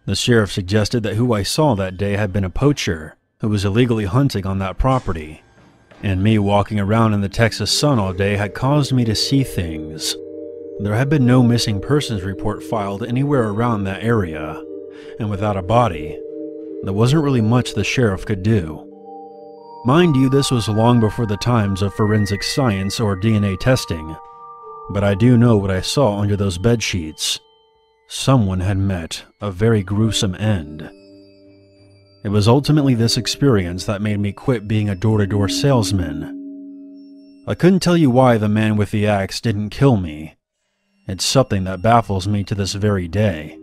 The sheriff suggested that who I saw that day had been a poacher who was illegally hunting on that property and me walking around in the Texas sun all day had caused me to see things. There had been no missing persons report filed anywhere around that area, and without a body, there wasn't really much the sheriff could do. Mind you, this was long before the times of forensic science or DNA testing, but I do know what I saw under those bed sheets. Someone had met a very gruesome end. It was ultimately this experience that made me quit being a door to door salesman. I couldn't tell you why the man with the axe didn't kill me. It's something that baffles me to this very day.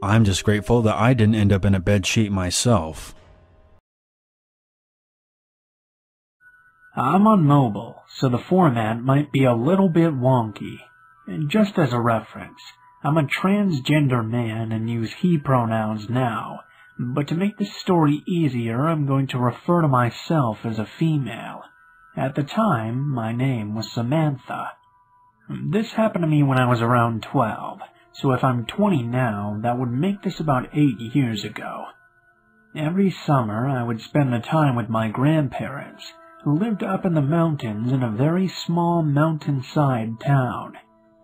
I'm just grateful that I didn't end up in a bed sheet myself. I'm on mobile, so the format might be a little bit wonky. And just as a reference, I'm a transgender man and use he pronouns now, but to make this story easier, I'm going to refer to myself as a female. At the time, my name was Samantha. This happened to me when I was around 12, so if I'm 20 now, that would make this about 8 years ago. Every summer, I would spend the time with my grandparents, who lived up in the mountains in a very small mountainside town.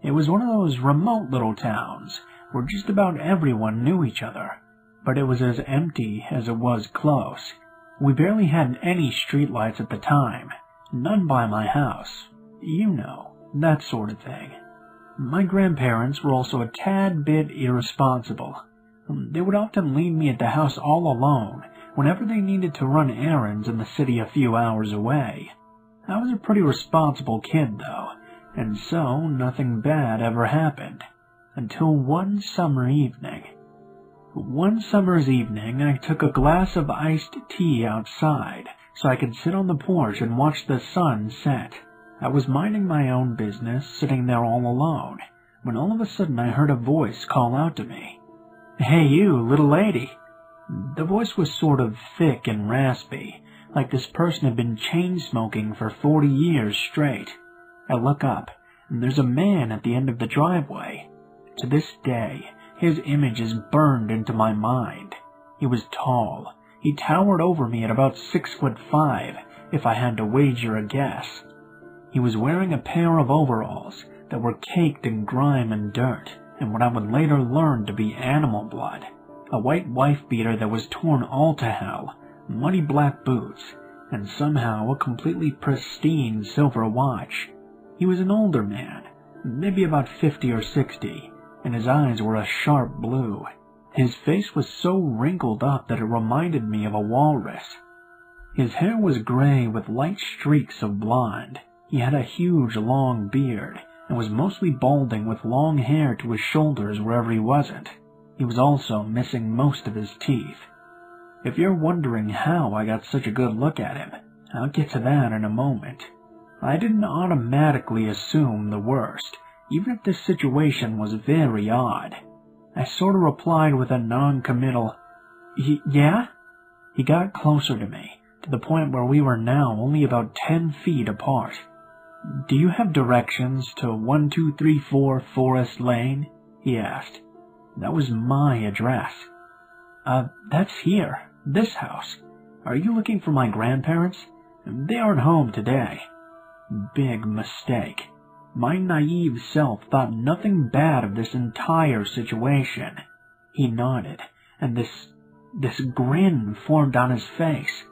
It was one of those remote little towns where just about everyone knew each other but it was as empty as it was close. We barely had any streetlights at the time, none by my house. You know, that sort of thing. My grandparents were also a tad bit irresponsible. They would often leave me at the house all alone whenever they needed to run errands in the city a few hours away. I was a pretty responsible kid, though, and so nothing bad ever happened. Until one summer evening. One summer's evening, I took a glass of iced tea outside so I could sit on the porch and watch the sun set. I was minding my own business, sitting there all alone, when all of a sudden I heard a voice call out to me. Hey you, little lady. The voice was sort of thick and raspy, like this person had been chain smoking for 40 years straight. I look up, and there's a man at the end of the driveway. To this day, his image is burned into my mind. He was tall. He towered over me at about six foot five, if I had to wager a guess. He was wearing a pair of overalls that were caked in grime and dirt, and what I would later learn to be animal blood. A white wife beater that was torn all to hell, muddy black boots, and somehow a completely pristine silver watch. He was an older man, maybe about fifty or sixty, and his eyes were a sharp blue. His face was so wrinkled up that it reminded me of a walrus. His hair was gray with light streaks of blonde. He had a huge long beard and was mostly balding with long hair to his shoulders wherever he wasn't. He was also missing most of his teeth. If you're wondering how I got such a good look at him, I'll get to that in a moment. I didn't automatically assume the worst, even if this situation was very odd. I sort of replied with a non-committal, yeah? He got closer to me, to the point where we were now only about ten feet apart. Do you have directions to 1234 Forest Lane? he asked. That was my address. Uh, that's here, this house. Are you looking for my grandparents? They aren't home today. Big mistake. My naive self thought nothing bad of this entire situation. He nodded, and this, this grin formed on his face.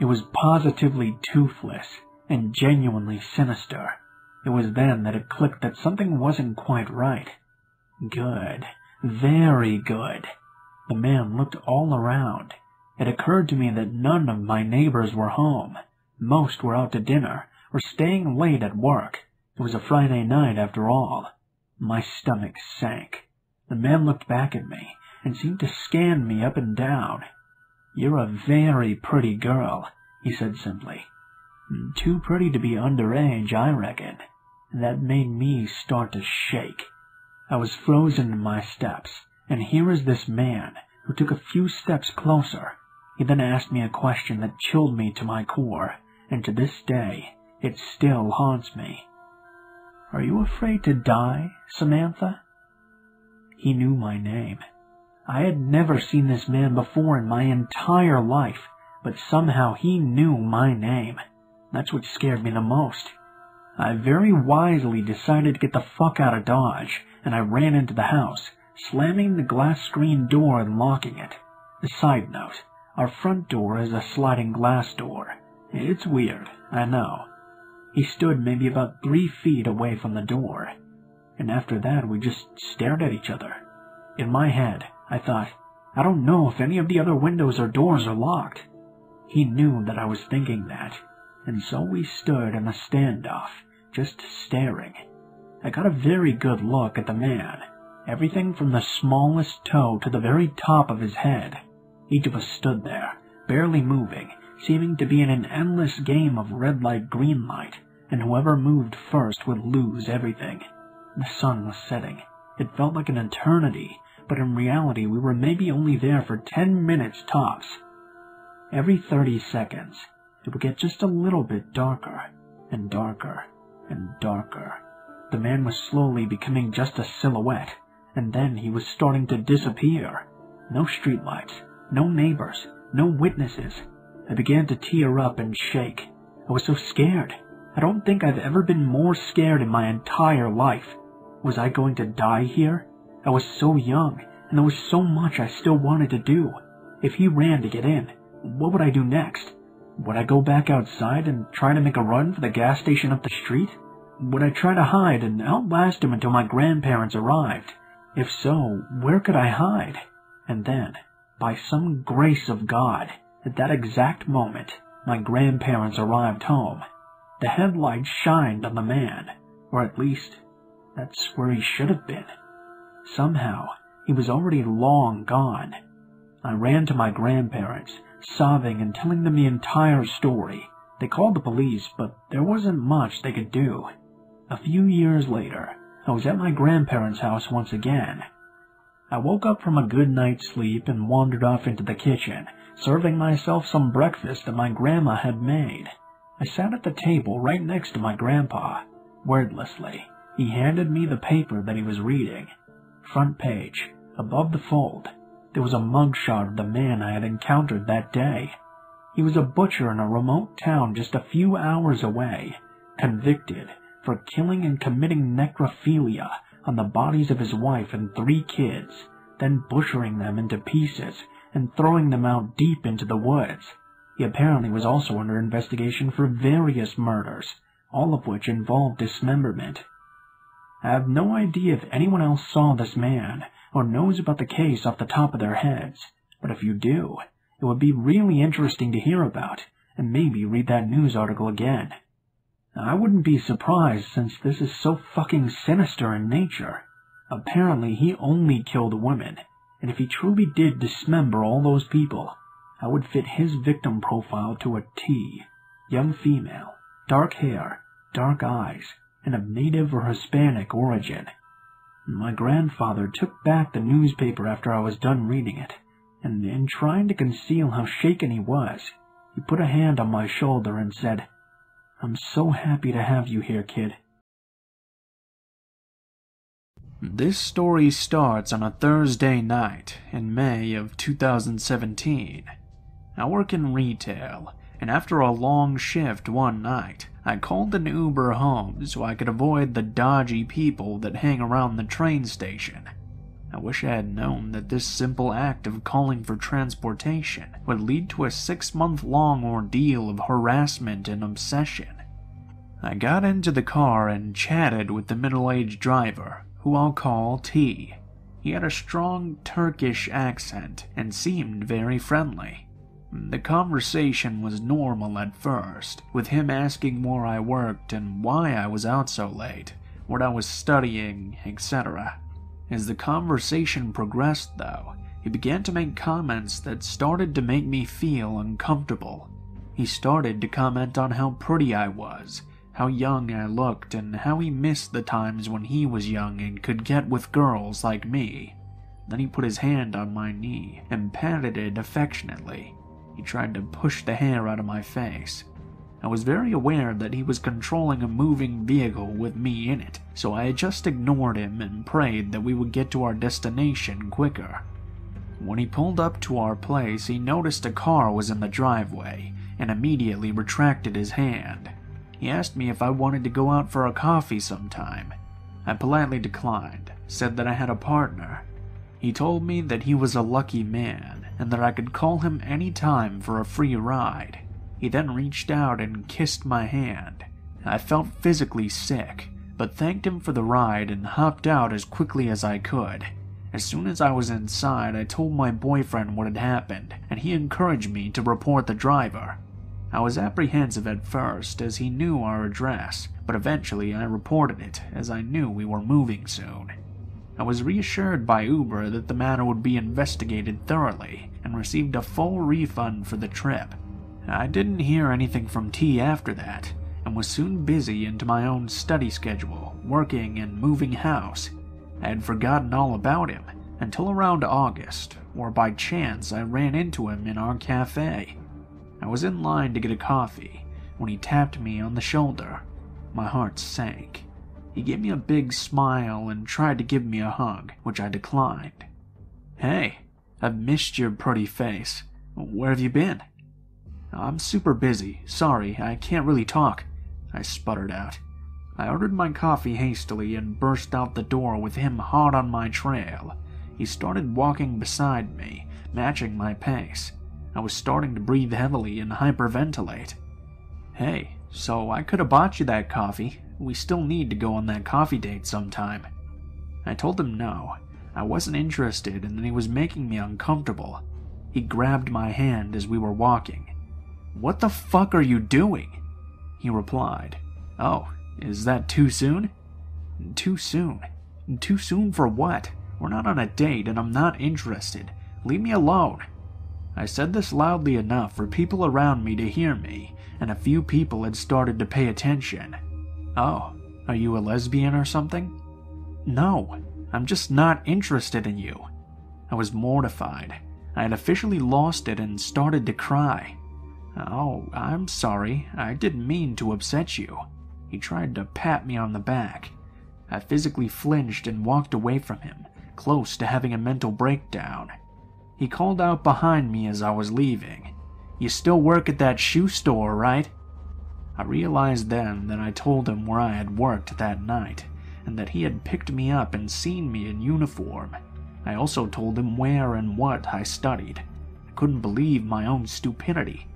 It was positively toothless and genuinely sinister. It was then that it clicked that something wasn't quite right. Good. Very good. The man looked all around. It occurred to me that none of my neighbors were home. Most were out to dinner, or staying late at work. It was a Friday night after all. My stomach sank. The man looked back at me and seemed to scan me up and down. You're a very pretty girl, he said simply. Too pretty to be underage, I reckon. That made me start to shake. I was frozen in my steps, and here is this man who took a few steps closer. He then asked me a question that chilled me to my core, and to this day, it still haunts me. Are you afraid to die, Samantha? He knew my name. I had never seen this man before in my entire life, but somehow he knew my name. That's what scared me the most. I very wisely decided to get the fuck out of Dodge, and I ran into the house, slamming the glass screen door and locking it. A side note, our front door is a sliding glass door. It's weird, I know, he stood maybe about three feet away from the door, and after that we just stared at each other. In my head, I thought, I don't know if any of the other windows or doors are locked. He knew that I was thinking that, and so we stood in a standoff, just staring. I got a very good look at the man, everything from the smallest toe to the very top of his head. Each of us stood there, barely moving, seeming to be in an endless game of red light, green light, and whoever moved first would lose everything. The sun was setting. It felt like an eternity, but in reality we were maybe only there for ten minutes tops. Every thirty seconds, it would get just a little bit darker, and darker, and darker. The man was slowly becoming just a silhouette, and then he was starting to disappear. No streetlights, no neighbors, no witnesses, I began to tear up and shake. I was so scared. I don't think I've ever been more scared in my entire life. Was I going to die here? I was so young, and there was so much I still wanted to do. If he ran to get in, what would I do next? Would I go back outside and try to make a run for the gas station up the street? Would I try to hide and outlast him until my grandparents arrived? If so, where could I hide? And then, by some grace of God, at that exact moment, my grandparents arrived home. The headlights shined on the man, or at least, that's where he should have been. Somehow, he was already long gone. I ran to my grandparents, sobbing and telling them the entire story. They called the police, but there wasn't much they could do. A few years later, I was at my grandparents' house once again. I woke up from a good night's sleep and wandered off into the kitchen, serving myself some breakfast that my grandma had made. I sat at the table right next to my grandpa. Wordlessly, he handed me the paper that he was reading. Front page, above the fold, there was a mugshot of the man I had encountered that day. He was a butcher in a remote town just a few hours away, convicted for killing and committing necrophilia on the bodies of his wife and three kids, then butchering them into pieces and throwing them out deep into the woods. He apparently was also under investigation for various murders, all of which involved dismemberment. I have no idea if anyone else saw this man or knows about the case off the top of their heads, but if you do, it would be really interesting to hear about and maybe read that news article again. I wouldn't be surprised since this is so fucking sinister in nature. Apparently he only killed women, and if he truly did dismember all those people, I would fit his victim profile to a T. Young female, dark hair, dark eyes, and of native or Hispanic origin. My grandfather took back the newspaper after I was done reading it, and in trying to conceal how shaken he was, he put a hand on my shoulder and said, I'm so happy to have you here, kid. This story starts on a Thursday night in May of 2017. I work in retail, and after a long shift one night, I called an Uber home so I could avoid the dodgy people that hang around the train station. I wish I had known that this simple act of calling for transportation would lead to a six month long ordeal of harassment and obsession. I got into the car and chatted with the middle aged driver, who I'll call T. He had a strong Turkish accent and seemed very friendly. The conversation was normal at first, with him asking where I worked and why I was out so late, what I was studying, etc. As the conversation progressed, though, he began to make comments that started to make me feel uncomfortable. He started to comment on how pretty I was, how young I looked, and how he missed the times when he was young and could get with girls like me. Then he put his hand on my knee and patted it affectionately. He tried to push the hair out of my face. I was very aware that he was controlling a moving vehicle with me in it, so I just ignored him and prayed that we would get to our destination quicker. When he pulled up to our place, he noticed a car was in the driveway and immediately retracted his hand. He asked me if I wanted to go out for a coffee sometime. I politely declined, said that I had a partner. He told me that he was a lucky man and that I could call him any time for a free ride. He then reached out and kissed my hand. I felt physically sick, but thanked him for the ride and hopped out as quickly as I could. As soon as I was inside, I told my boyfriend what had happened, and he encouraged me to report the driver. I was apprehensive at first as he knew our address, but eventually I reported it as I knew we were moving soon. I was reassured by Uber that the matter would be investigated thoroughly and received a full refund for the trip. I didn't hear anything from T after that and was soon busy into my own study schedule, working and moving house. I had forgotten all about him until around August, where by chance I ran into him in our cafe. I was in line to get a coffee when he tapped me on the shoulder. My heart sank. He gave me a big smile and tried to give me a hug, which I declined. Hey, I've missed your pretty face. Where have you been? I'm super busy. Sorry, I can't really talk. I sputtered out. I ordered my coffee hastily and burst out the door with him hot on my trail. He started walking beside me, matching my pace. I was starting to breathe heavily and hyperventilate. Hey, so I could have bought you that coffee. We still need to go on that coffee date sometime. I told him no, I wasn't interested and that he was making me uncomfortable. He grabbed my hand as we were walking. What the fuck are you doing? He replied, Oh, is that too soon? Too soon? Too soon for what? We're not on a date and I'm not interested. Leave me alone. I said this loudly enough for people around me to hear me, and a few people had started to pay attention. Oh, are you a lesbian or something? No, I'm just not interested in you. I was mortified. I had officially lost it and started to cry. Oh, I'm sorry. I didn't mean to upset you. He tried to pat me on the back. I physically flinched and walked away from him, close to having a mental breakdown. He called out behind me as I was leaving. You still work at that shoe store, right? I realized then that I told him where I had worked that night, and that he had picked me up and seen me in uniform. I also told him where and what I studied. I couldn't believe my own stupidity.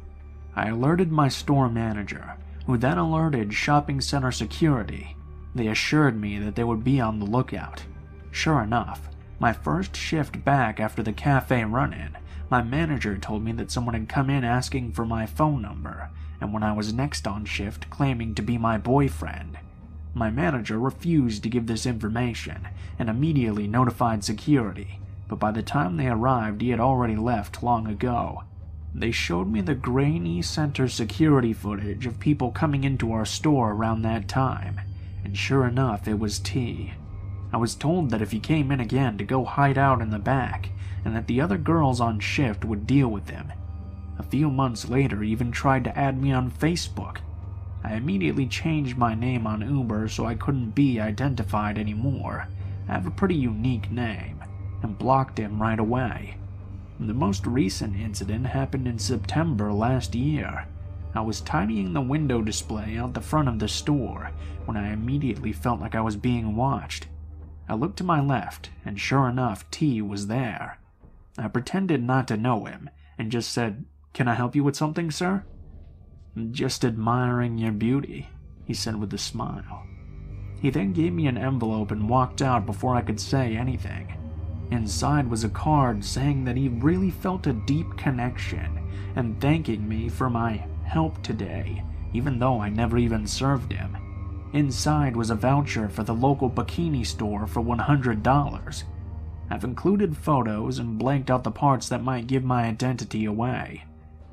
I alerted my store manager, who then alerted shopping center security. They assured me that they would be on the lookout. Sure enough, my first shift back after the cafe run in, my manager told me that someone had come in asking for my phone number, and when I was next on shift, claiming to be my boyfriend. My manager refused to give this information and immediately notified security, but by the time they arrived, he had already left long ago. They showed me the grainy center security footage of people coming into our store around that time, and sure enough, it was T. I was told that if he came in again to go hide out in the back, and that the other girls on shift would deal with him. A few months later, he even tried to add me on Facebook. I immediately changed my name on Uber so I couldn't be identified anymore. I have a pretty unique name, and blocked him right away. The most recent incident happened in September last year. I was tidying the window display out the front of the store when I immediately felt like I was being watched. I looked to my left, and sure enough, T was there. I pretended not to know him and just said, Can I help you with something, sir? Just admiring your beauty, he said with a smile. He then gave me an envelope and walked out before I could say anything. Inside was a card saying that he really felt a deep connection and thanking me for my help today, even though I never even served him. Inside was a voucher for the local bikini store for $100. I've included photos and blanked out the parts that might give my identity away.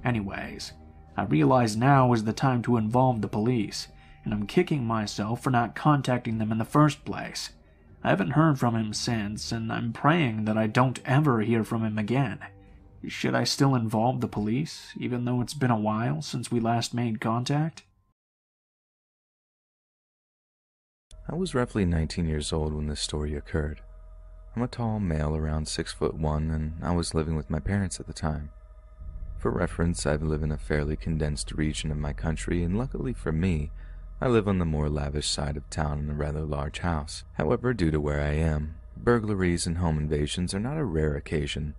Anyways, I realize now is the time to involve the police, and I'm kicking myself for not contacting them in the first place. I haven't heard from him since, and I'm praying that I don't ever hear from him again. Should I still involve the police, even though it's been a while since we last made contact? I was roughly 19 years old when this story occurred. I'm a tall male around 6 foot 1 and I was living with my parents at the time. For reference, I live in a fairly condensed region of my country and luckily for me, I live on the more lavish side of town in a rather large house. However, due to where I am, burglaries and home invasions are not a rare occasion,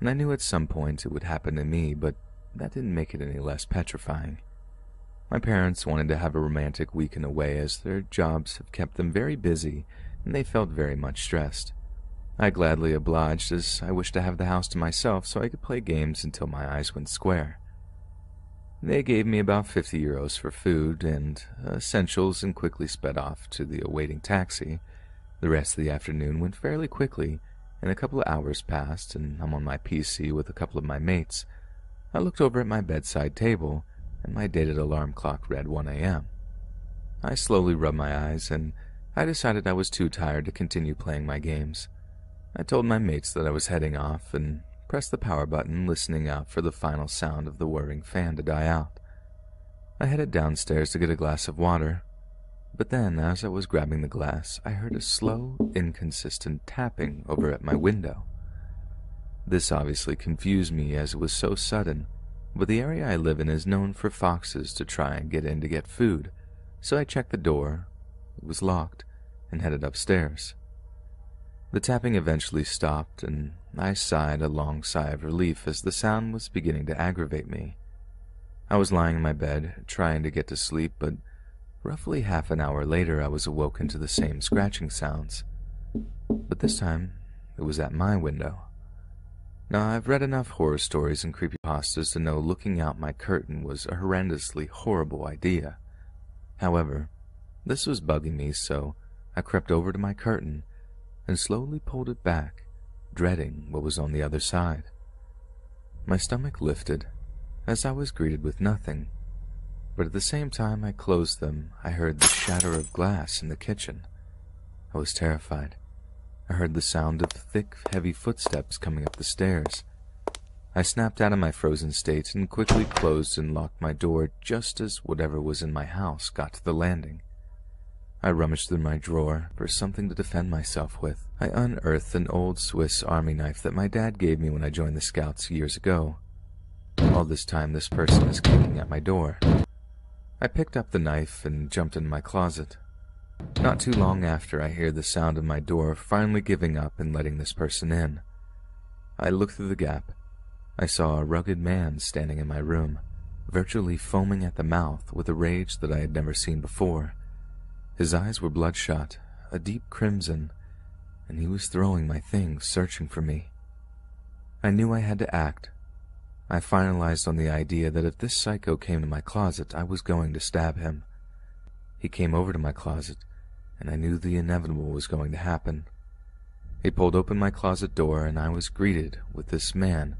and I knew at some point it would happen to me, but that didn't make it any less petrifying. My parents wanted to have a romantic weekend away as their jobs have kept them very busy and they felt very much stressed. I gladly obliged as I wished to have the house to myself so I could play games until my eyes went square. They gave me about 50 euros for food and uh, essentials and quickly sped off to the awaiting taxi. The rest of the afternoon went fairly quickly, and a couple of hours passed, and I'm on my PC with a couple of my mates. I looked over at my bedside table, and my dated alarm clock read 1 a.m. I slowly rubbed my eyes, and I decided I was too tired to continue playing my games. I told my mates that I was heading off, and pressed the power button, listening out for the final sound of the whirring fan to die out. I headed downstairs to get a glass of water, but then, as I was grabbing the glass, I heard a slow, inconsistent tapping over at my window. This obviously confused me as it was so sudden, but the area I live in is known for foxes to try and get in to get food, so I checked the door. It was locked, and headed upstairs. The tapping eventually stopped, and I sighed a long sigh of relief as the sound was beginning to aggravate me. I was lying in my bed, trying to get to sleep, but Roughly half an hour later, I was awoken to the same scratching sounds, but this time it was at my window. Now, I've read enough horror stories and creepypastas to know looking out my curtain was a horrendously horrible idea. However, this was bugging me, so I crept over to my curtain and slowly pulled it back, dreading what was on the other side. My stomach lifted as I was greeted with nothing, but at the same time I closed them, I heard the shatter of glass in the kitchen. I was terrified. I heard the sound of thick, heavy footsteps coming up the stairs. I snapped out of my frozen state and quickly closed and locked my door just as whatever was in my house got to the landing. I rummaged through my drawer for something to defend myself with. I unearthed an old Swiss army knife that my dad gave me when I joined the Scouts years ago. All this time, this person is kicking at my door. I picked up the knife and jumped into my closet. Not too long after, I hear the sound of my door finally giving up and letting this person in. I looked through the gap. I saw a rugged man standing in my room, virtually foaming at the mouth with a rage that I had never seen before. His eyes were bloodshot, a deep crimson, and he was throwing my things, searching for me. I knew I had to act. I finalized on the idea that if this psycho came to my closet, I was going to stab him. He came over to my closet, and I knew the inevitable was going to happen. He pulled open my closet door, and I was greeted with this man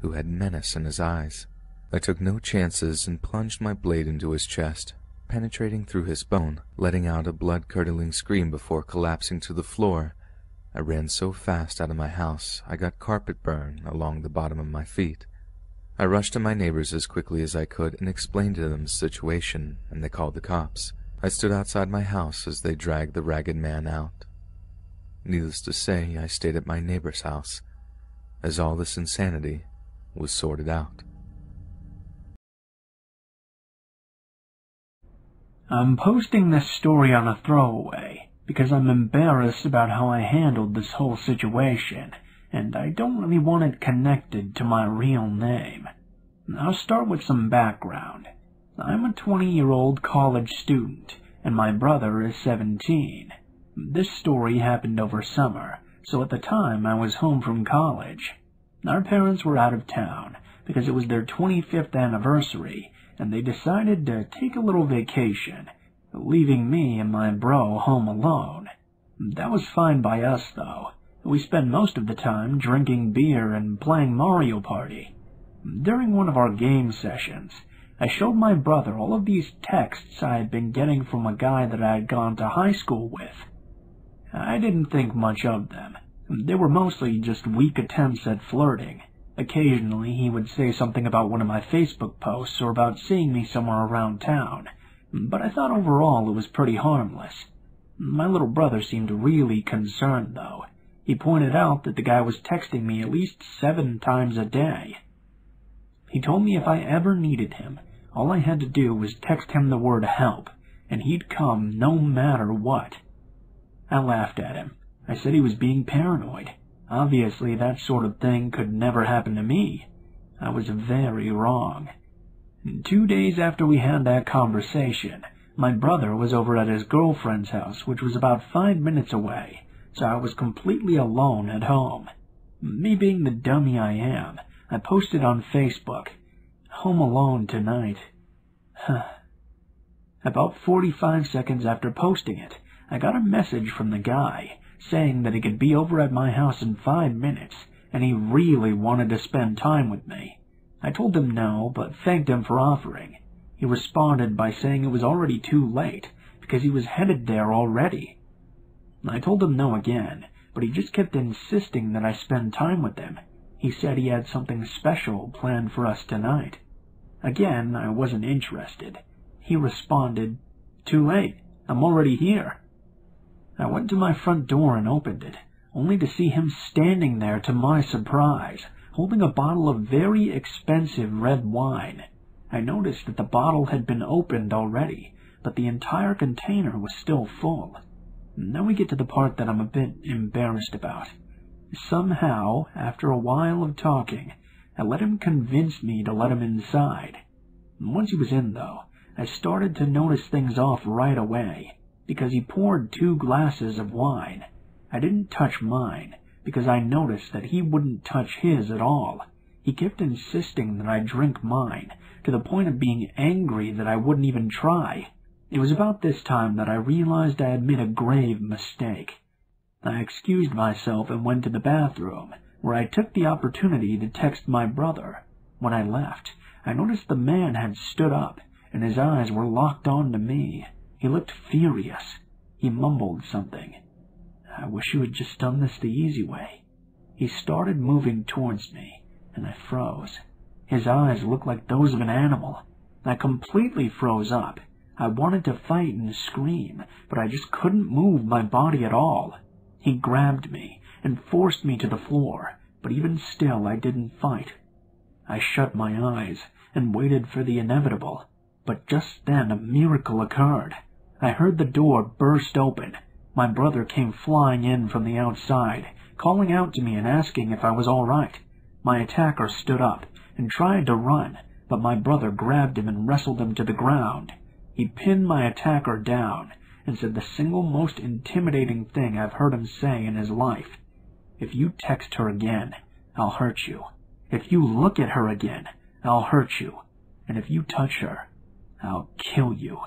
who had menace in his eyes. I took no chances and plunged my blade into his chest, penetrating through his bone, letting out a blood-curdling scream before collapsing to the floor. I ran so fast out of my house, I got carpet burn along the bottom of my feet. I rushed to my neighbors as quickly as I could and explained to them the situation, and they called the cops. I stood outside my house as they dragged the ragged man out. Needless to say, I stayed at my neighbor's house, as all this insanity was sorted out. I'm posting this story on a throwaway because I'm embarrassed about how I handled this whole situation, and I don't really want it connected to my real name. I'll start with some background. I'm a 20-year-old college student, and my brother is 17. This story happened over summer, so at the time I was home from college. Our parents were out of town because it was their 25th anniversary, and they decided to take a little vacation, leaving me and my bro home alone. That was fine by us, though. We spent most of the time drinking beer and playing Mario Party. During one of our game sessions, I showed my brother all of these texts I had been getting from a guy that I had gone to high school with. I didn't think much of them. They were mostly just weak attempts at flirting, Occasionally, he would say something about one of my Facebook posts or about seeing me somewhere around town, but I thought overall it was pretty harmless. My little brother seemed really concerned, though. He pointed out that the guy was texting me at least seven times a day. He told me if I ever needed him, all I had to do was text him the word help, and he'd come no matter what. I laughed at him. I said he was being paranoid. Obviously, that sort of thing could never happen to me. I was very wrong. Two days after we had that conversation, my brother was over at his girlfriend's house, which was about five minutes away, so I was completely alone at home. Me being the dummy I am, I posted on Facebook, Home alone tonight. About 45 seconds after posting it, I got a message from the guy saying that he could be over at my house in five minutes, and he really wanted to spend time with me. I told him no, but thanked him for offering. He responded by saying it was already too late, because he was headed there already. I told him no again, but he just kept insisting that I spend time with him. He said he had something special planned for us tonight. Again, I wasn't interested. He responded, Too late. I'm already here. I went to my front door and opened it, only to see him standing there to my surprise, holding a bottle of very expensive red wine. I noticed that the bottle had been opened already, but the entire container was still full. Now we get to the part that I'm a bit embarrassed about. Somehow, after a while of talking, I let him convince me to let him inside. Once he was in, though, I started to notice things off right away because he poured two glasses of wine. I didn't touch mine because I noticed that he wouldn't touch his at all. He kept insisting that I drink mine, to the point of being angry that I wouldn't even try. It was about this time that I realized I had made a grave mistake. I excused myself and went to the bathroom, where I took the opportunity to text my brother. When I left, I noticed the man had stood up, and his eyes were locked on to me. He looked furious. He mumbled something. I wish you had just done this the easy way. He started moving towards me, and I froze. His eyes looked like those of an animal. I completely froze up. I wanted to fight and scream, but I just couldn't move my body at all. He grabbed me and forced me to the floor, but even still I didn't fight. I shut my eyes and waited for the inevitable, but just then a miracle occurred. I heard the door burst open. My brother came flying in from the outside, calling out to me and asking if I was all right. My attacker stood up and tried to run, but my brother grabbed him and wrestled him to the ground. He pinned my attacker down and said the single most intimidating thing I've heard him say in his life. If you text her again, I'll hurt you. If you look at her again, I'll hurt you. And if you touch her, I'll kill you.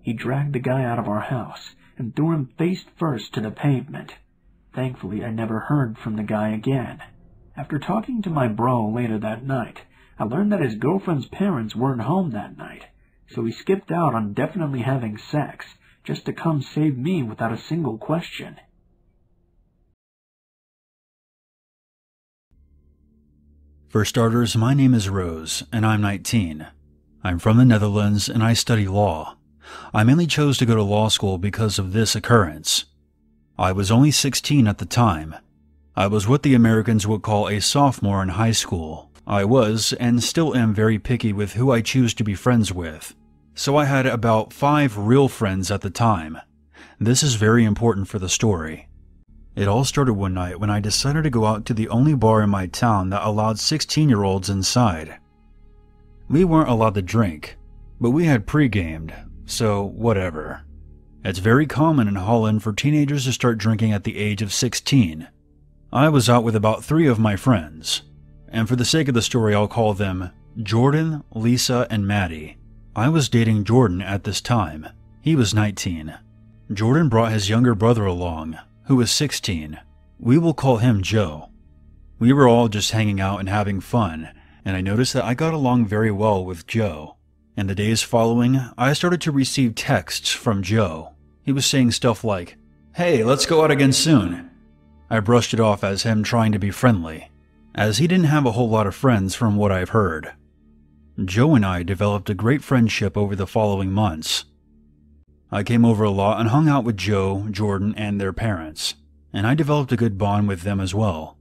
He dragged the guy out of our house and threw him face first to the pavement. Thankfully, I never heard from the guy again. After talking to my bro later that night, I learned that his girlfriend's parents weren't home that night, so he skipped out on definitely having sex just to come save me without a single question. For starters, my name is Rose, and I'm 19. I'm from the Netherlands and I study law. I mainly chose to go to law school because of this occurrence. I was only 16 at the time, I was what the Americans would call a sophomore in high school. I was, and still am, very picky with who I choose to be friends with. So I had about five real friends at the time. This is very important for the story. It all started one night when I decided to go out to the only bar in my town that allowed 16 year olds inside. We weren't allowed to drink, but we had pre gamed, so whatever. It's very common in Holland for teenagers to start drinking at the age of 16, I was out with about three of my friends, and for the sake of the story, I'll call them Jordan, Lisa, and Maddie. I was dating Jordan at this time. He was 19. Jordan brought his younger brother along, who was 16. We will call him Joe. We were all just hanging out and having fun, and I noticed that I got along very well with Joe. In the days following, I started to receive texts from Joe. He was saying stuff like, Hey, let's go out again soon. I brushed it off as him trying to be friendly, as he didn't have a whole lot of friends from what I've heard. Joe and I developed a great friendship over the following months. I came over a lot and hung out with Joe, Jordan, and their parents, and I developed a good bond with them as well.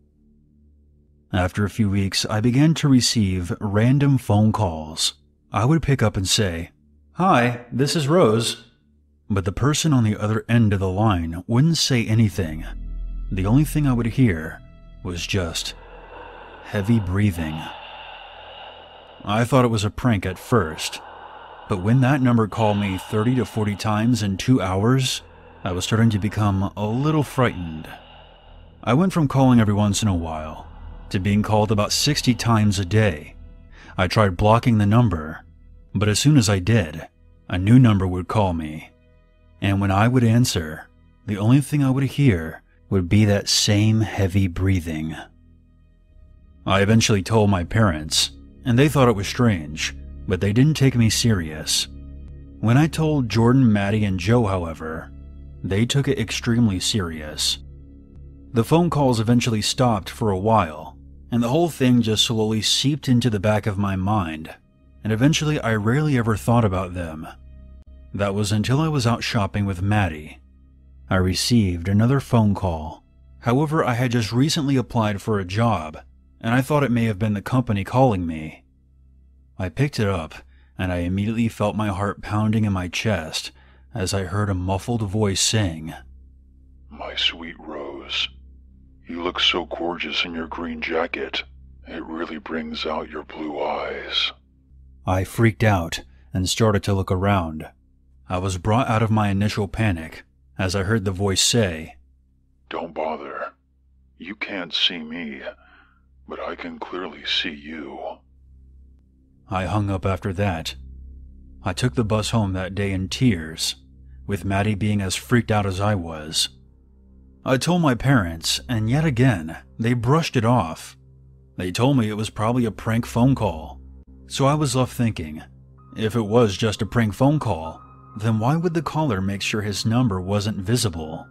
After a few weeks, I began to receive random phone calls. I would pick up and say, Hi, this is Rose. But the person on the other end of the line wouldn't say anything the only thing I would hear was just heavy breathing. I thought it was a prank at first, but when that number called me 30 to 40 times in two hours, I was starting to become a little frightened. I went from calling every once in a while to being called about 60 times a day. I tried blocking the number, but as soon as I did, a new number would call me. And when I would answer, the only thing I would hear would be that same heavy breathing. I eventually told my parents, and they thought it was strange, but they didn't take me serious. When I told Jordan, Maddie, and Joe, however, they took it extremely serious. The phone calls eventually stopped for a while, and the whole thing just slowly seeped into the back of my mind, and eventually I rarely ever thought about them. That was until I was out shopping with Maddie I received another phone call. However, I had just recently applied for a job, and I thought it may have been the company calling me. I picked it up, and I immediately felt my heart pounding in my chest as I heard a muffled voice saying, My sweet Rose, you look so gorgeous in your green jacket. It really brings out your blue eyes. I freaked out and started to look around. I was brought out of my initial panic as I heard the voice say, Don't bother. You can't see me, but I can clearly see you. I hung up after that. I took the bus home that day in tears, with Maddie being as freaked out as I was. I told my parents, and yet again, they brushed it off. They told me it was probably a prank phone call. So I was left thinking, if it was just a prank phone call, then why would the caller make sure his number wasn't visible?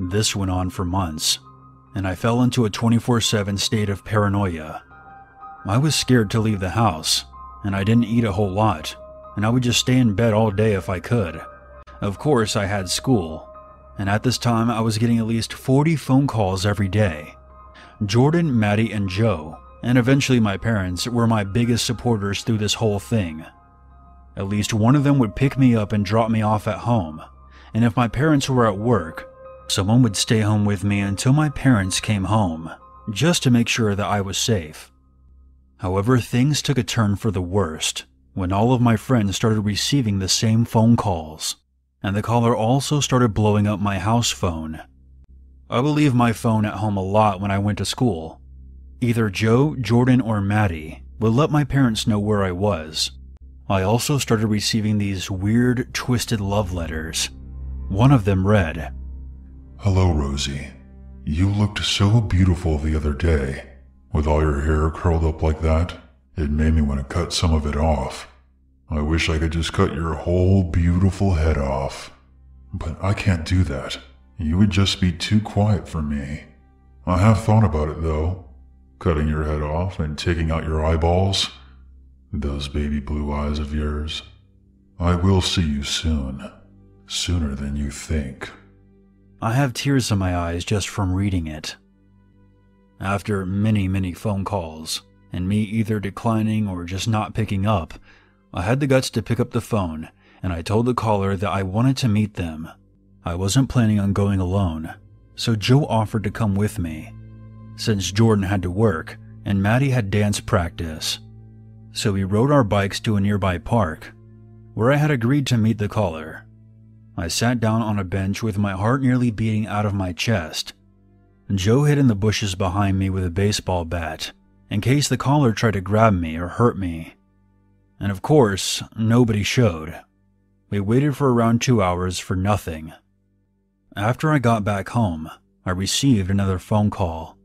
This went on for months, and I fell into a 24 7 state of paranoia. I was scared to leave the house, and I didn't eat a whole lot, and I would just stay in bed all day if I could. Of course, I had school, and at this time I was getting at least 40 phone calls every day. Jordan, Maddie, and Joe, and eventually my parents, were my biggest supporters through this whole thing. At least one of them would pick me up and drop me off at home, and if my parents were at work, someone would stay home with me until my parents came home, just to make sure that I was safe. However, things took a turn for the worst when all of my friends started receiving the same phone calls, and the caller also started blowing up my house phone. I would leave my phone at home a lot when I went to school. Either Joe, Jordan, or Maddie would let my parents know where I was. I also started receiving these weird, twisted love letters. One of them read, Hello, Rosie. You looked so beautiful the other day. With all your hair curled up like that, it made me want to cut some of it off. I wish I could just cut your whole beautiful head off. But I can't do that. You would just be too quiet for me. I have thought about it though. Cutting your head off and taking out your eyeballs. Those baby blue eyes of yours. I will see you soon. Sooner than you think. I have tears in my eyes just from reading it. After many, many phone calls, and me either declining or just not picking up, I had the guts to pick up the phone and I told the caller that I wanted to meet them. I wasn't planning on going alone, so Joe offered to come with me, since Jordan had to work and Maddie had dance practice. So we rode our bikes to a nearby park, where I had agreed to meet the caller. I sat down on a bench with my heart nearly beating out of my chest. Joe hid in the bushes behind me with a baseball bat, in case the caller tried to grab me or hurt me. And of course, nobody showed. We waited for around two hours for nothing. After I got back home, I received another phone call.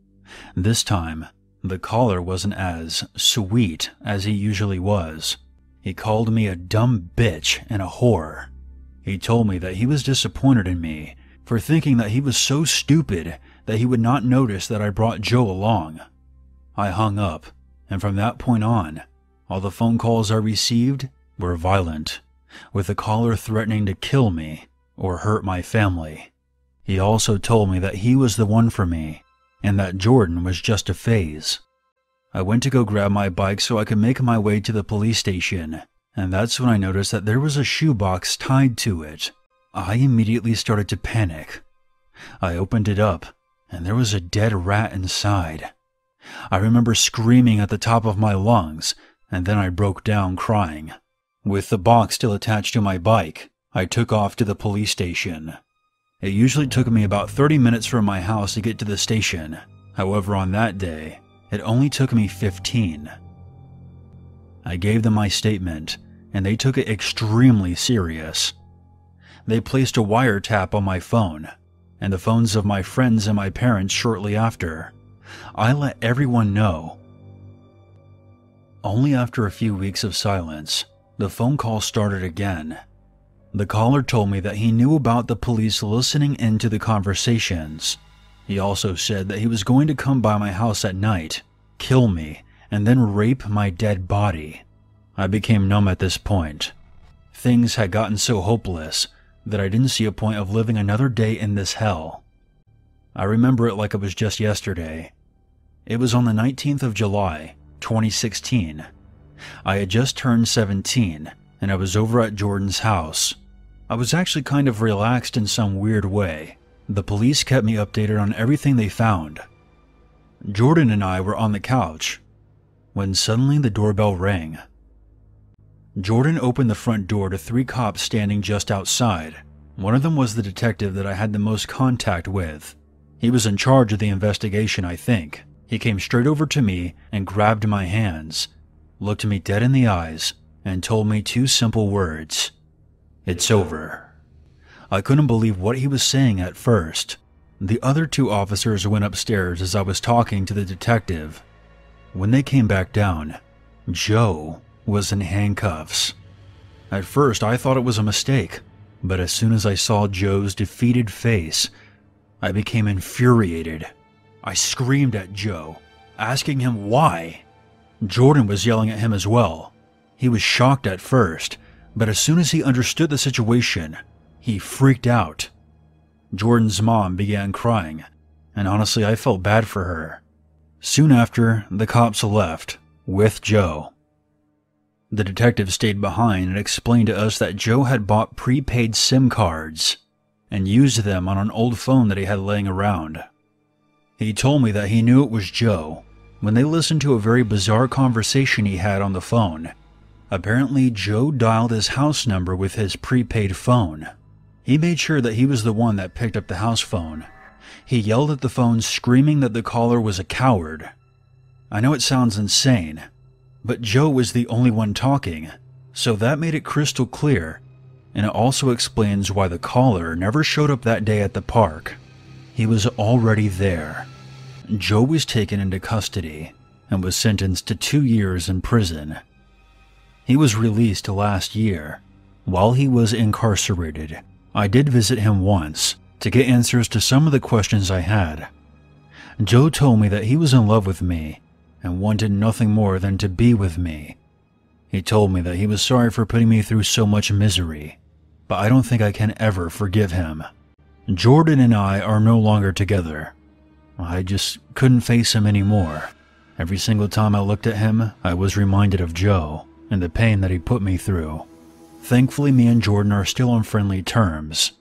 This time, the caller wasn't as sweet as he usually was. He called me a dumb bitch and a whore. He told me that he was disappointed in me for thinking that he was so stupid that he would not notice that I brought Joe along. I hung up, and from that point on, all the phone calls I received were violent, with the caller threatening to kill me or hurt my family. He also told me that he was the one for me and that Jordan was just a phase. I went to go grab my bike so I could make my way to the police station, and that's when I noticed that there was a shoebox tied to it. I immediately started to panic. I opened it up, and there was a dead rat inside. I remember screaming at the top of my lungs, and then I broke down crying. With the box still attached to my bike, I took off to the police station. It usually took me about 30 minutes from my house to get to the station. However, on that day, it only took me 15. I gave them my statement, and they took it extremely serious. They placed a wiretap on my phone, and the phones of my friends and my parents shortly after. I let everyone know. Only after a few weeks of silence, the phone call started again. The caller told me that he knew about the police listening into the conversations. He also said that he was going to come by my house at night, kill me, and then rape my dead body. I became numb at this point. Things had gotten so hopeless that I didn't see a point of living another day in this hell. I remember it like it was just yesterday. It was on the 19th of July, 2016. I had just turned 17 and I was over at Jordan's house. I was actually kind of relaxed in some weird way. The police kept me updated on everything they found. Jordan and I were on the couch when suddenly the doorbell rang. Jordan opened the front door to three cops standing just outside. One of them was the detective that I had the most contact with. He was in charge of the investigation, I think. He came straight over to me and grabbed my hands, looked me dead in the eyes, and told me two simple words It's over. I couldn't believe what he was saying at first. The other two officers went upstairs as I was talking to the detective. When they came back down, Joe was in handcuffs. At first, I thought it was a mistake, but as soon as I saw Joe's defeated face, I became infuriated. I screamed at Joe, asking him why. Jordan was yelling at him as well. He was shocked at first, but as soon as he understood the situation, he freaked out. Jordan's mom began crying, and honestly, I felt bad for her. Soon after, the cops left with Joe. The detective stayed behind and explained to us that Joe had bought prepaid SIM cards and used them on an old phone that he had laying around. He told me that he knew it was Joe when they listened to a very bizarre conversation he had on the phone. Apparently, Joe dialed his house number with his prepaid phone. He made sure that he was the one that picked up the house phone. He yelled at the phone, screaming that the caller was a coward. I know it sounds insane, but Joe was the only one talking, so that made it crystal clear, and it also explains why the caller never showed up that day at the park. He was already there. Joe was taken into custody and was sentenced to two years in prison. He was released last year. While he was incarcerated, I did visit him once to get answers to some of the questions I had. Joe told me that he was in love with me and wanted nothing more than to be with me. He told me that he was sorry for putting me through so much misery, but I don't think I can ever forgive him. Jordan and I are no longer together. I just couldn't face him anymore. Every single time I looked at him, I was reminded of Joe and the pain that he put me through. Thankfully, me and Jordan are still on friendly terms.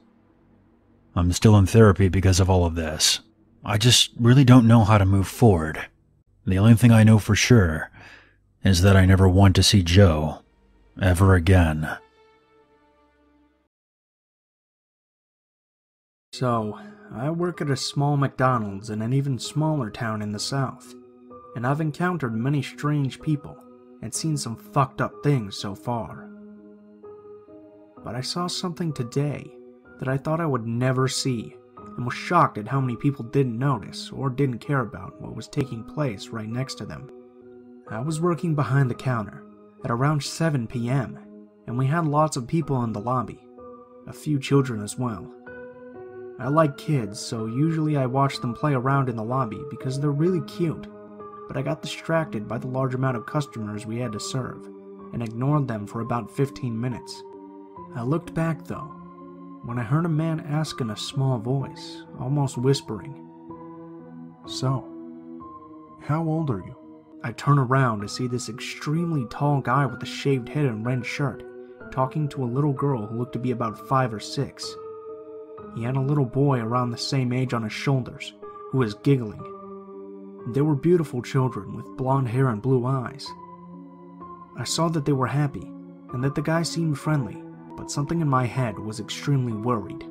I'm still in therapy because of all of this. I just really don't know how to move forward. The only thing I know for sure is that I never want to see Joe ever again. So, I work at a small McDonald's in an even smaller town in the south, and I've encountered many strange people and seen some fucked up things so far. But I saw something today that I thought I would never see and was shocked at how many people didn't notice or didn't care about what was taking place right next to them. I was working behind the counter at around 7 p.m., and we had lots of people in the lobby, a few children as well. I like kids, so usually I watch them play around in the lobby because they're really cute, but I got distracted by the large amount of customers we had to serve and ignored them for about 15 minutes. I looked back though when I heard a man ask in a small voice, almost whispering, So, how old are you? I turn around to see this extremely tall guy with a shaved head and red shirt talking to a little girl who looked to be about five or six. He had a little boy around the same age on his shoulders who was giggling. They were beautiful children with blonde hair and blue eyes. I saw that they were happy and that the guy seemed friendly, but something in my head was extremely worried.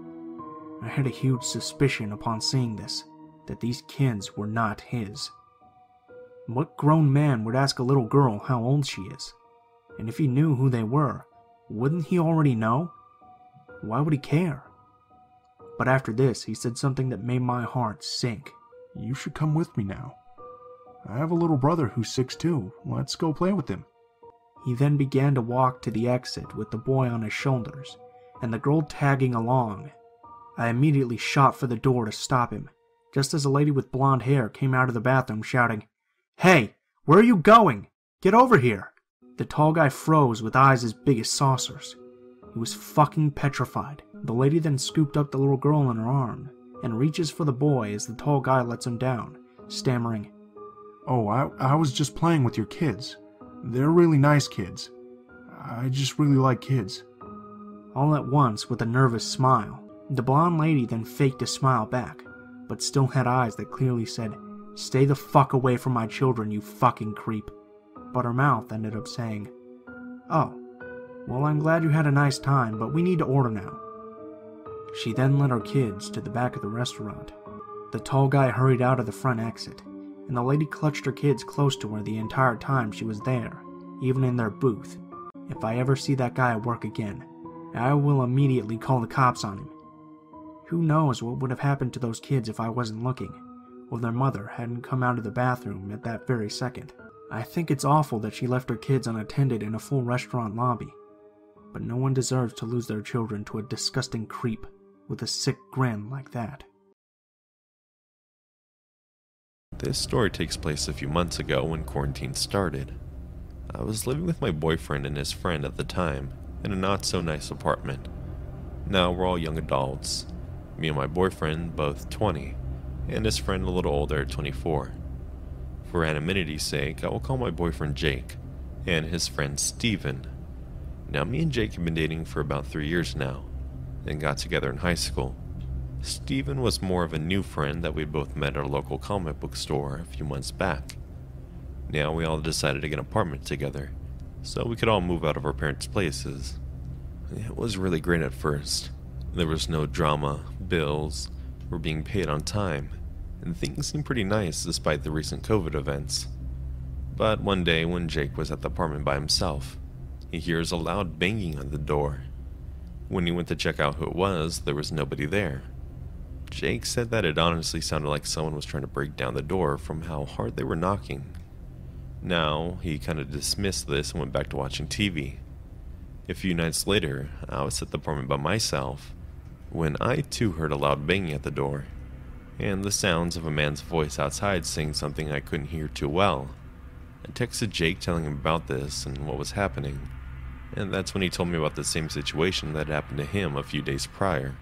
I had a huge suspicion upon seeing this that these kids were not his. What grown man would ask a little girl how old she is? And if he knew who they were, wouldn't he already know? Why would he care? But after this, he said something that made my heart sink. You should come with me now. I have a little brother who's six too. Let's go play with him. He then began to walk to the exit with the boy on his shoulders and the girl tagging along. I immediately shot for the door to stop him, just as a lady with blonde hair came out of the bathroom shouting, Hey, where are you going? Get over here! The tall guy froze with eyes as big as saucers. He was fucking petrified. The lady then scooped up the little girl in her arm and reaches for the boy as the tall guy lets him down, stammering, Oh, I, I was just playing with your kids. They're really nice kids. I just really like kids. All at once, with a nervous smile, the blonde lady then faked a smile back, but still had eyes that clearly said, Stay the fuck away from my children, you fucking creep. But her mouth ended up saying, Oh, Well, I'm glad you had a nice time, but we need to order now. She then led her kids to the back of the restaurant. The tall guy hurried out of the front exit, and the lady clutched her kids close to her the entire time she was there, even in their booth. If I ever see that guy at work again, I will immediately call the cops on him. Who knows what would have happened to those kids if I wasn't looking, or their mother hadn't come out of the bathroom at that very second. I think it's awful that she left her kids unattended in a full restaurant lobby, but no one deserves to lose their children to a disgusting creep with a sick grin like that. This story takes place a few months ago when quarantine started. I was living with my boyfriend and his friend at the time in a not so nice apartment. Now we're all young adults. Me and my boyfriend both 20, and his friend a little older 24. For anonymity's sake, I will call my boyfriend Jake and his friend Steven. Now, me and Jake have been dating for about three years now, and got together in high school. Steven was more of a new friend that we both met at a local comic book store a few months back. Now we all decided to get an apartment together, so we could all move out of our parents' places. It was really great at first. There was no drama, bills were being paid on time, and things seemed pretty nice despite the recent COVID events. But one day when Jake was at the apartment by himself, he hears a loud banging on the door. When he went to check out who it was, there was nobody there. Jake said that it honestly sounded like someone was trying to break down the door from how hard they were knocking. Now, he kind of dismissed this and went back to watching TV. A few nights later, I was at the apartment by myself when I too heard a loud banging at the door, and the sounds of a man's voice outside saying something I couldn't hear too well. I texted Jake telling him about this and what was happening, and that's when he told me about the same situation that happened to him a few days prior.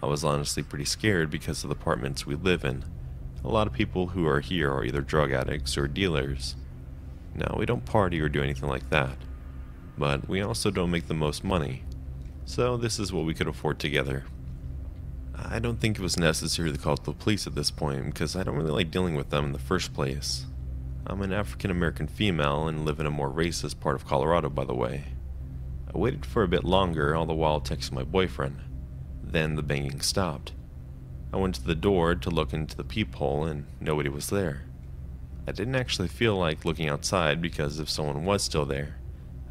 I was honestly pretty scared because of the apartments we live in. A lot of people who are here are either drug addicts or dealers. Now, we don't party or do anything like that, but we also don't make the most money, so this is what we could afford together. I don't think it was necessary to call the police at this point because I don't really like dealing with them in the first place. I'm an African American female and live in a more racist part of Colorado, by the way. I waited for a bit longer, all the while texting my boyfriend. Then the banging stopped. I went to the door to look into the peephole and nobody was there. I didn't actually feel like looking outside because if someone was still there,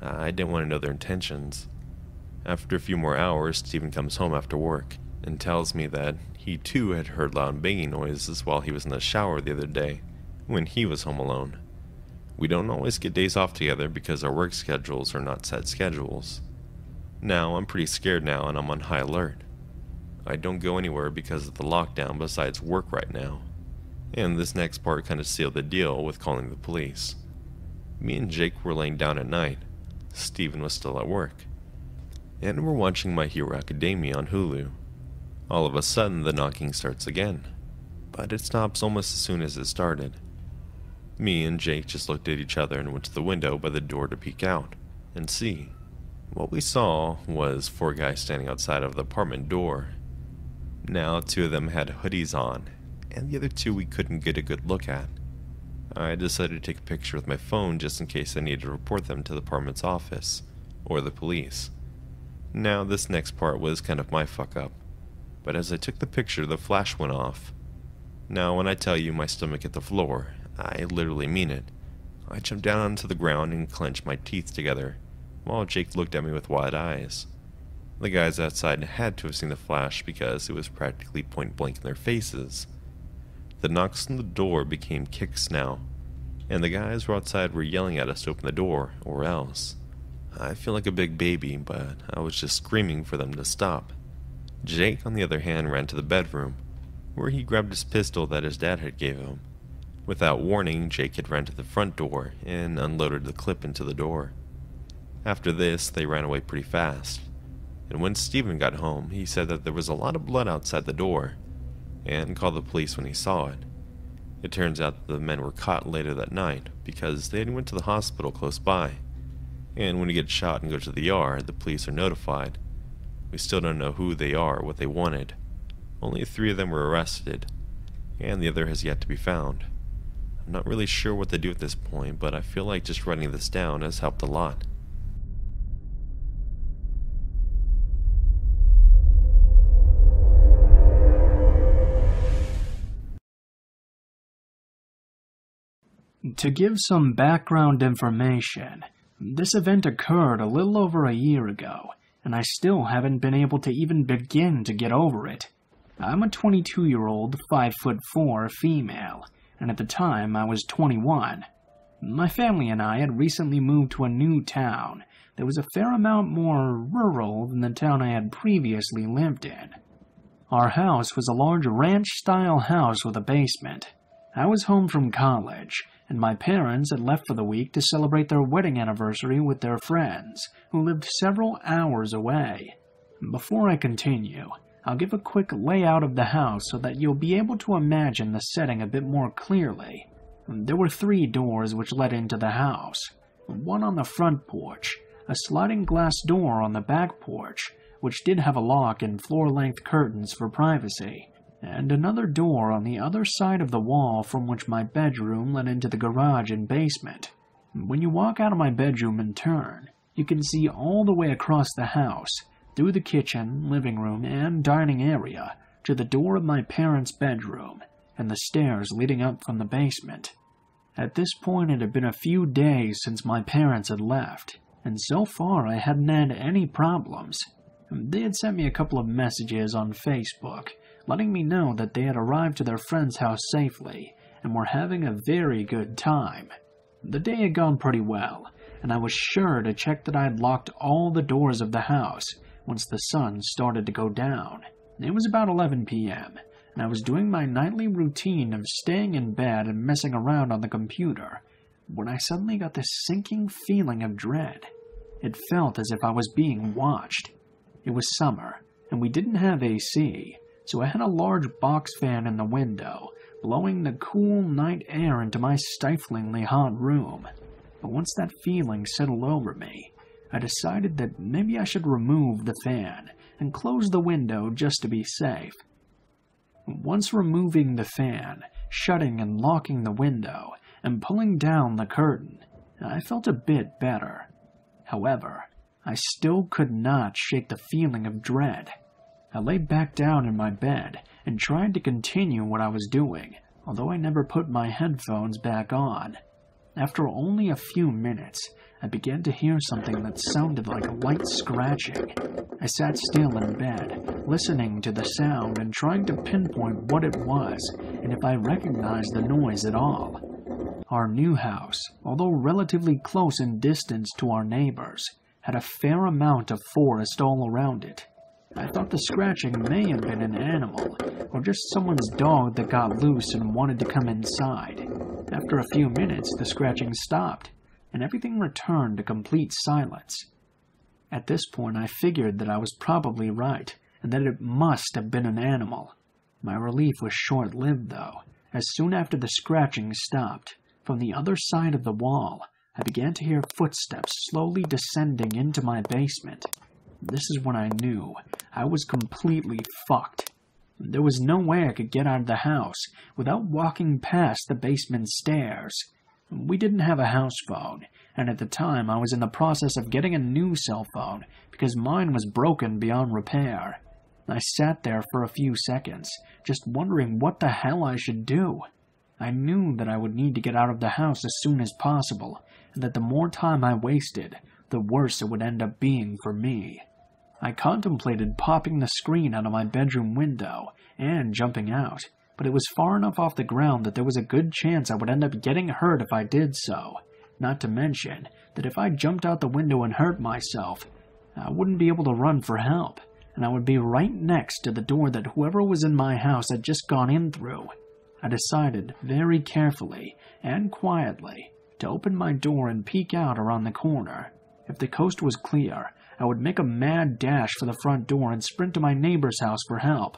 I didn't want to know their intentions. After a few more hours, Steven comes home after work and tells me that he too had heard loud banging noises while he was in the shower the other day when he was home alone. We don't always get days off together because our work schedules are not set schedules. Now, I'm pretty scared now and I'm on high alert. I don't go anywhere because of the lockdown besides work right now. And this next part kind of sealed the deal with calling the police. Me and Jake were laying down at night. Steven was still at work. And we're watching My Hero Academia on Hulu. All of a sudden, the knocking starts again. But it stops almost as soon as it started. Me and Jake just looked at each other and went to the window by the door to peek out and see. What we saw was four guys standing outside of the apartment door. Now, two of them had hoodies on, and the other two we couldn't get a good look at. I decided to take a picture with my phone just in case I needed to report them to the apartment's office, or the police. Now, this next part was kind of my fuck up, but as I took the picture, the flash went off. Now, when I tell you my stomach hit the floor, I literally mean it. I jumped down onto the ground and clenched my teeth together, while Jake looked at me with wide eyes. The guys outside had to have seen the flash because it was practically point blank in their faces. The knocks on the door became kicks now, and the guys who were outside were yelling at us to open the door, or else. I feel like a big baby, but I was just screaming for them to stop. Jake, on the other hand, ran to the bedroom, where he grabbed his pistol that his dad had gave him. Without warning, Jake had ran to the front door and unloaded the clip into the door. After this, they ran away pretty fast. And when Steven got home, he said that there was a lot of blood outside the door, and called the police when he saw it. It turns out that the men were caught later that night because they had went to the hospital close by. And when you get shot and go to the ER, the police are notified. We still don't know who they are or what they wanted. Only three of them were arrested, and the other has yet to be found. I'm not really sure what to do at this point, but I feel like just writing this down has helped a lot. To give some background information, this event occurred a little over a year ago, and I still haven't been able to even begin to get over it. I'm a 22 year old, 5 foot 4 female, and at the time I was 21. My family and I had recently moved to a new town that was a fair amount more rural than the town I had previously lived in. Our house was a large ranch style house with a basement. I was home from college, and my parents had left for the week to celebrate their wedding anniversary with their friends, who lived several hours away. Before I continue, I'll give a quick layout of the house so that you'll be able to imagine the setting a bit more clearly. There were three doors which led into the house one on the front porch, a sliding glass door on the back porch, which did have a lock and floor length curtains for privacy, and another door on the other side of the wall from which my bedroom led into the garage and basement. When you walk out of my bedroom and turn, you can see all the way across the house, through the kitchen, living room, and dining area, to the door of my parents' bedroom and the stairs leading up from the basement. At this point, it had been a few days since my parents had left, and so far I hadn't had any problems. They had sent me a couple of messages on Facebook, letting me know that they had arrived to their friend's house safely and were having a very good time. The day had gone pretty well, and I was sure to check that I had locked all the doors of the house once the sun started to go down. It was about 11 p.m., and I was doing my nightly routine of staying in bed and messing around on the computer when I suddenly got this sinking feeling of dread. It felt as if I was being watched. It was summer, and we didn't have AC, so I had a large box fan in the window, blowing the cool night air into my stiflingly hot room. But once that feeling settled over me, I decided that maybe I should remove the fan and close the window just to be safe. Once removing the fan, shutting and locking the window, and pulling down the curtain, I felt a bit better. However, I still could not shake the feeling of dread. I lay back down in my bed and tried to continue what I was doing, although I never put my headphones back on. After only a few minutes, I began to hear something that sounded like a light scratching. I sat still in bed, listening to the sound and trying to pinpoint what it was and if I recognized the noise at all. Our new house, although relatively close in distance to our neighbors, had a fair amount of forest all around it. I thought the scratching may have been an animal, or just someone's dog that got loose and wanted to come inside. After a few minutes, the scratching stopped, and everything returned to complete silence. At this point, I figured that I was probably right, and that it must have been an animal. My relief was short lived, though, as soon after the scratching stopped, from the other side of the wall, I began to hear footsteps slowly descending into my basement. This is when I knew I was completely fucked. There was no way I could get out of the house without walking past the basement stairs. We didn't have a house phone, and at the time I was in the process of getting a new cell phone because mine was broken beyond repair. I sat there for a few seconds, just wondering what the hell I should do. I knew that I would need to get out of the house as soon as possible, and that the more time I wasted, the worse it would end up being for me. I contemplated popping the screen out of my bedroom window and jumping out, but it was far enough off the ground that there was a good chance I would end up getting hurt if I did so. Not to mention that if I jumped out the window and hurt myself, I wouldn't be able to run for help, and I would be right next to the door that whoever was in my house had just gone in through. I decided very carefully and quietly to open my door and peek out around the corner. If the coast was clear, I would make a mad dash for the front door and sprint to my neighbor's house for help.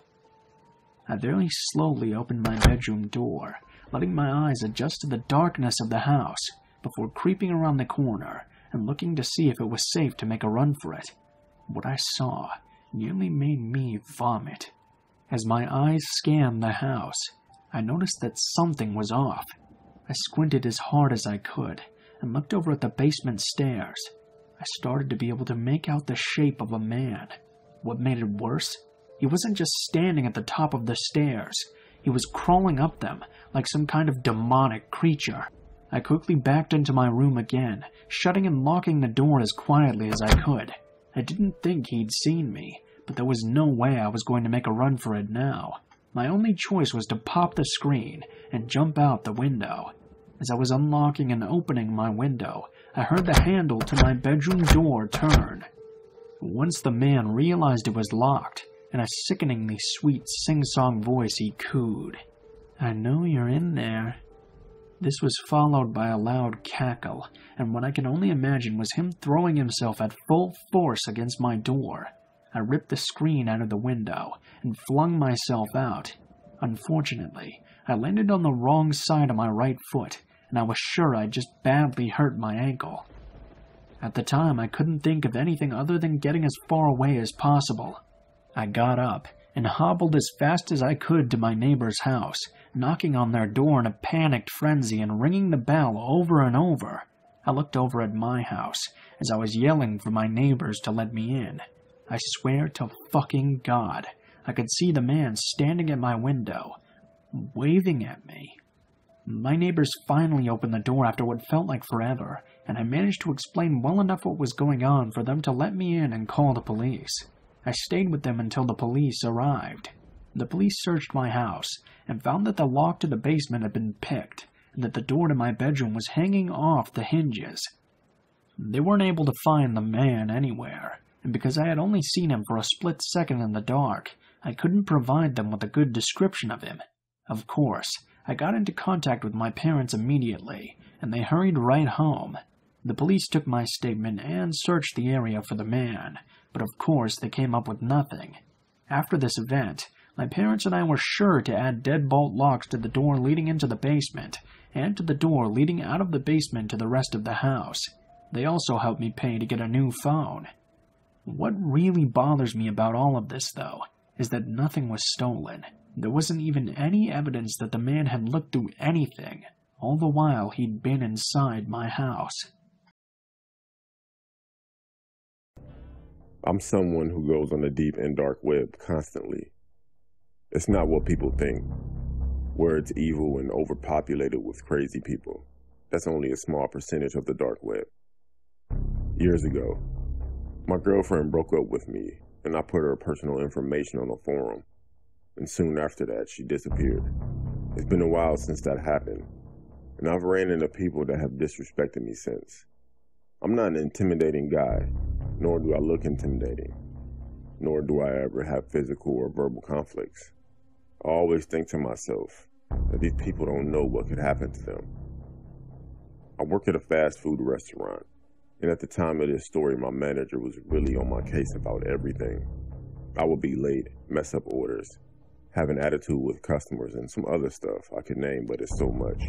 I very slowly opened my bedroom door, letting my eyes adjust to the darkness of the house before creeping around the corner and looking to see if it was safe to make a run for it. What I saw nearly made me vomit. As my eyes scanned the house, I noticed that something was off. I squinted as hard as I could and looked over at the basement stairs. I started to be able to make out the shape of a man. What made it worse? He wasn't just standing at the top of the stairs, he was crawling up them like some kind of demonic creature. I quickly backed into my room again, shutting and locking the door as quietly as I could. I didn't think he'd seen me, but there was no way I was going to make a run for it now. My only choice was to pop the screen and jump out the window. As I was unlocking and opening my window, I heard the handle to my bedroom door turn. Once the man realized it was locked, in a sickeningly sweet sing-song voice he cooed, I know you're in there. This was followed by a loud cackle, and what I can only imagine was him throwing himself at full force against my door. I ripped the screen out of the window and flung myself out. Unfortunately, I landed on the wrong side of my right foot, and I was sure I'd just badly hurt my ankle. At the time, I couldn't think of anything other than getting as far away as possible. I got up and hobbled as fast as I could to my neighbor's house, knocking on their door in a panicked frenzy and ringing the bell over and over. I looked over at my house as I was yelling for my neighbors to let me in. I swear to fucking God, I could see the man standing at my window, waving at me. My neighbors finally opened the door after what felt like forever, and I managed to explain well enough what was going on for them to let me in and call the police. I stayed with them until the police arrived. The police searched my house and found that the lock to the basement had been picked and that the door to my bedroom was hanging off the hinges. They weren't able to find the man anywhere, and because I had only seen him for a split second in the dark, I couldn't provide them with a good description of him. Of course, I got into contact with my parents immediately, and they hurried right home. The police took my statement and searched the area for the man, but of course they came up with nothing. After this event, my parents and I were sure to add deadbolt locks to the door leading into the basement, and to the door leading out of the basement to the rest of the house. They also helped me pay to get a new phone. What really bothers me about all of this, though, is that nothing was stolen. There wasn't even any evidence that the man had looked through anything, all the while he'd been inside my house. I'm someone who goes on the deep and dark web constantly. It's not what people think, where it's evil and overpopulated with crazy people. That's only a small percentage of the dark web. Years ago, my girlfriend broke up with me, and I put her personal information on a forum, and soon after that, she disappeared. It's been a while since that happened, and I've ran into people that have disrespected me since. I'm not an intimidating guy, nor do I look intimidating, nor do I ever have physical or verbal conflicts. I always think to myself that these people don't know what could happen to them. I work at a fast food restaurant, and at the time of this story, my manager was really on my case about everything. I would be late, mess up orders, have an attitude with customers, and some other stuff I could name, but it's so much.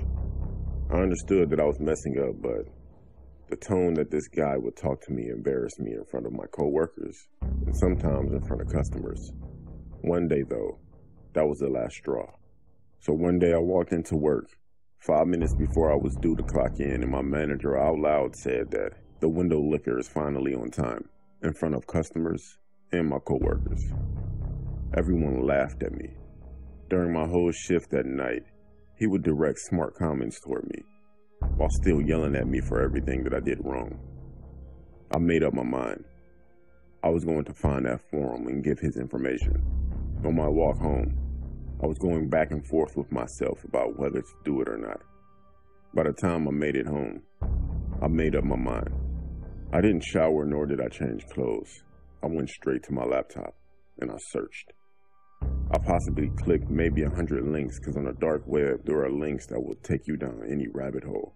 I understood that I was messing up, but the tone that this guy would talk to me embarrassed me in front of my coworkers and sometimes in front of customers. One day, though, that was the last straw. So one day I walked into work, five minutes before I was due to clock in, and my manager out loud said that the window licker is finally on time in front of customers and my coworkers. Everyone laughed at me. During my whole shift that night, he would direct smart comments toward me while still yelling at me for everything that I did wrong. I made up my mind. I was going to find that forum and give his information. On my walk home, I was going back and forth with myself about whether to do it or not. By the time I made it home, I made up my mind. I didn't shower nor did I change clothes. I went straight to my laptop and I searched. I possibly clicked maybe a hundred links because on the dark web there are links that will take you down any rabbit hole.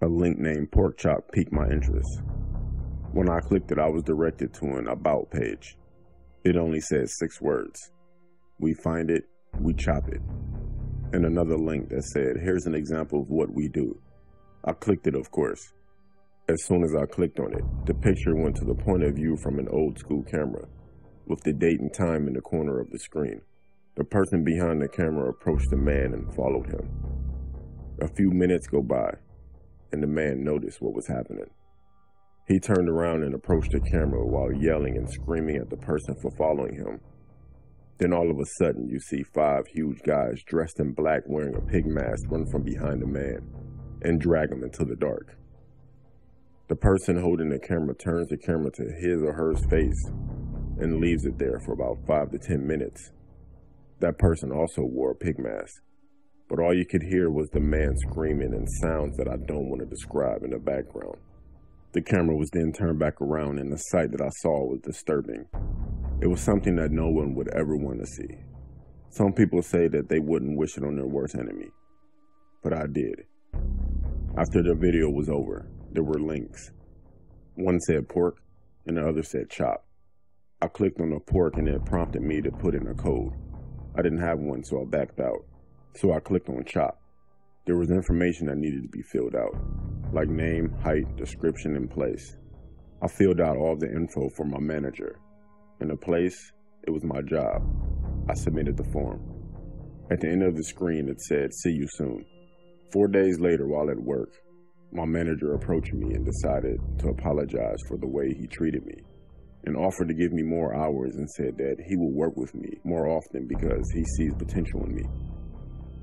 A link named Pork Chop piqued my interest. When I clicked it, I was directed to an About page. It only said six words. We find it, we chop it. And another link that said, here's an example of what we do. I clicked it, of course. As soon as I clicked on it, the picture went to the point of view from an old school camera, with the date and time in the corner of the screen. The person behind the camera approached the man and followed him. A few minutes go by, and the man noticed what was happening. He turned around and approached the camera while yelling and screaming at the person for following him. Then all of a sudden, you see five huge guys dressed in black wearing a pig mask run from behind the man. and drag him into the dark. The person holding the camera turns the camera to his or her face and leaves it there for about 5 to 10 minutes. That person also wore a pig mask, but all you could hear was the man screaming and sounds that I don't want to describe in the background. The camera was then turned back around and the sight that I saw was disturbing. It was something that no one would ever want to see. Some people say that they wouldn't wish it on their worst enemy, but I did. After the video was over, there were links. One said pork and the other said chop. I clicked on the pork and it prompted me to put in a code. I didn't have one, so I backed out. So I clicked on chop. There was information that needed to be filled out, like name, height, description, and place. I filled out all the info for my manager. In the place, it was my job. I submitted the form. At the end of the screen, it said, See you soon. Four days later, while at work, my manager approached me and decided to apologize for the way he treated me and offered to give me more hours and said that he will work with me more often because he sees potential in me.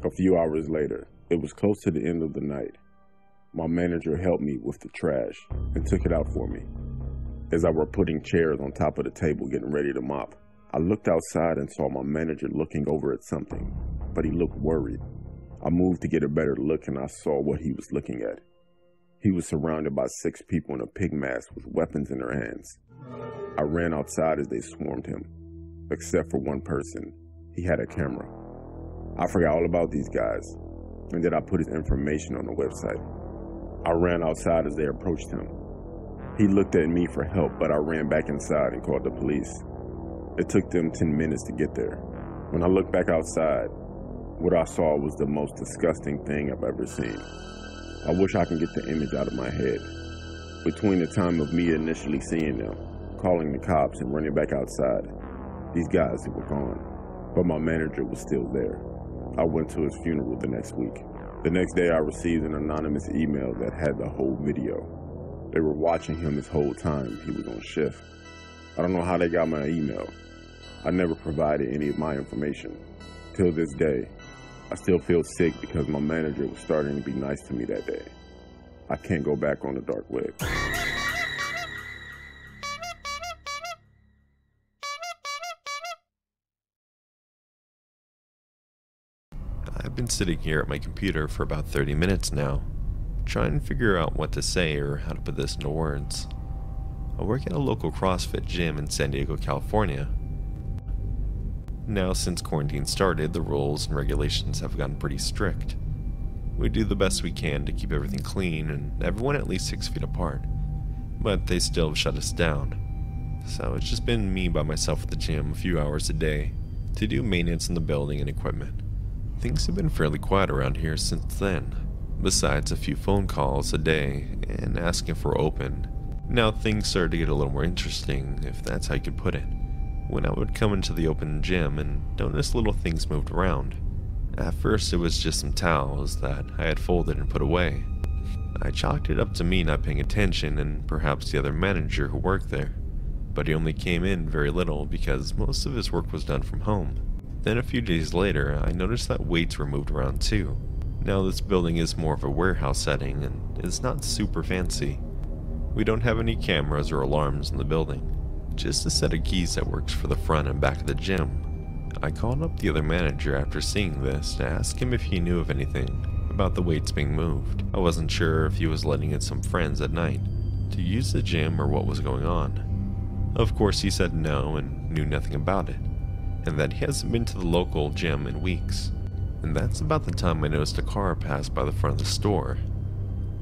A few hours later, it was close to the end of the night. My manager helped me with the trash and took it out for me. As I were putting chairs on top of the table getting ready to mop, I looked outside and saw my manager looking over at something, but he looked worried. I moved to get a better look and I saw what he was looking at. He was surrounded by six people in a pig mask with weapons in their hands. I ran outside as they swarmed him, except for one person. He had a camera. I forgot all about these guys, and then I put his information on the website. I ran outside as they approached him. He looked at me for help, but I ran back inside and called the police. It took them 10 minutes to get there. When I looked back outside, what I saw was the most disgusting thing I've ever seen. I wish I can get the image out of my head. Between the time of me initially seeing them, calling the cops, and running back outside, these guys were gone. But my manager was still there. I went to his funeral the next week. The next day, I received an anonymous email that had the whole video. They were watching him this whole time he was on shift. I don't know how they got my email. I never provided any of my information. Till this day, I still feel sick because my manager was starting to be nice to me that day. I can't go back on the dark web. I've been sitting here at my computer for about 30 minutes now, trying to figure out what to say or how to put this into words. I work at a local CrossFit gym in San Diego, California. Now, since quarantine started, the rules and regulations have gotten pretty strict. We do the best we can to keep everything clean and everyone at least six feet apart, but they still shut us down. So it's just been me by myself at the gym a few hours a day to do maintenance in the building and equipment. Things have been fairly quiet around here since then, besides a few phone calls a day and asking for open. Now things started to get a little more interesting, if that's how you could put it, when I would come into the open gym and notice little things moved around. At first it was just some towels that I had folded and put away. I chalked it up to me not paying attention and perhaps the other manager who worked there, but he only came in very little because most of his work was done from home. Then a few days later, I noticed that weights were moved around too. Now this building is more of a warehouse setting and is not super fancy. We don't have any cameras or alarms in the building, just a set of keys that works for the front and back of the gym. I called up the other manager after seeing this to ask him if he knew of anything about the weights being moved. I wasn't sure if he was letting in some friends at night to use the gym or what was going on. Of course, he said no and knew nothing about it, and that he hasn't been to the local gym in weeks. And that's about the time I noticed a car pass by the front of the store.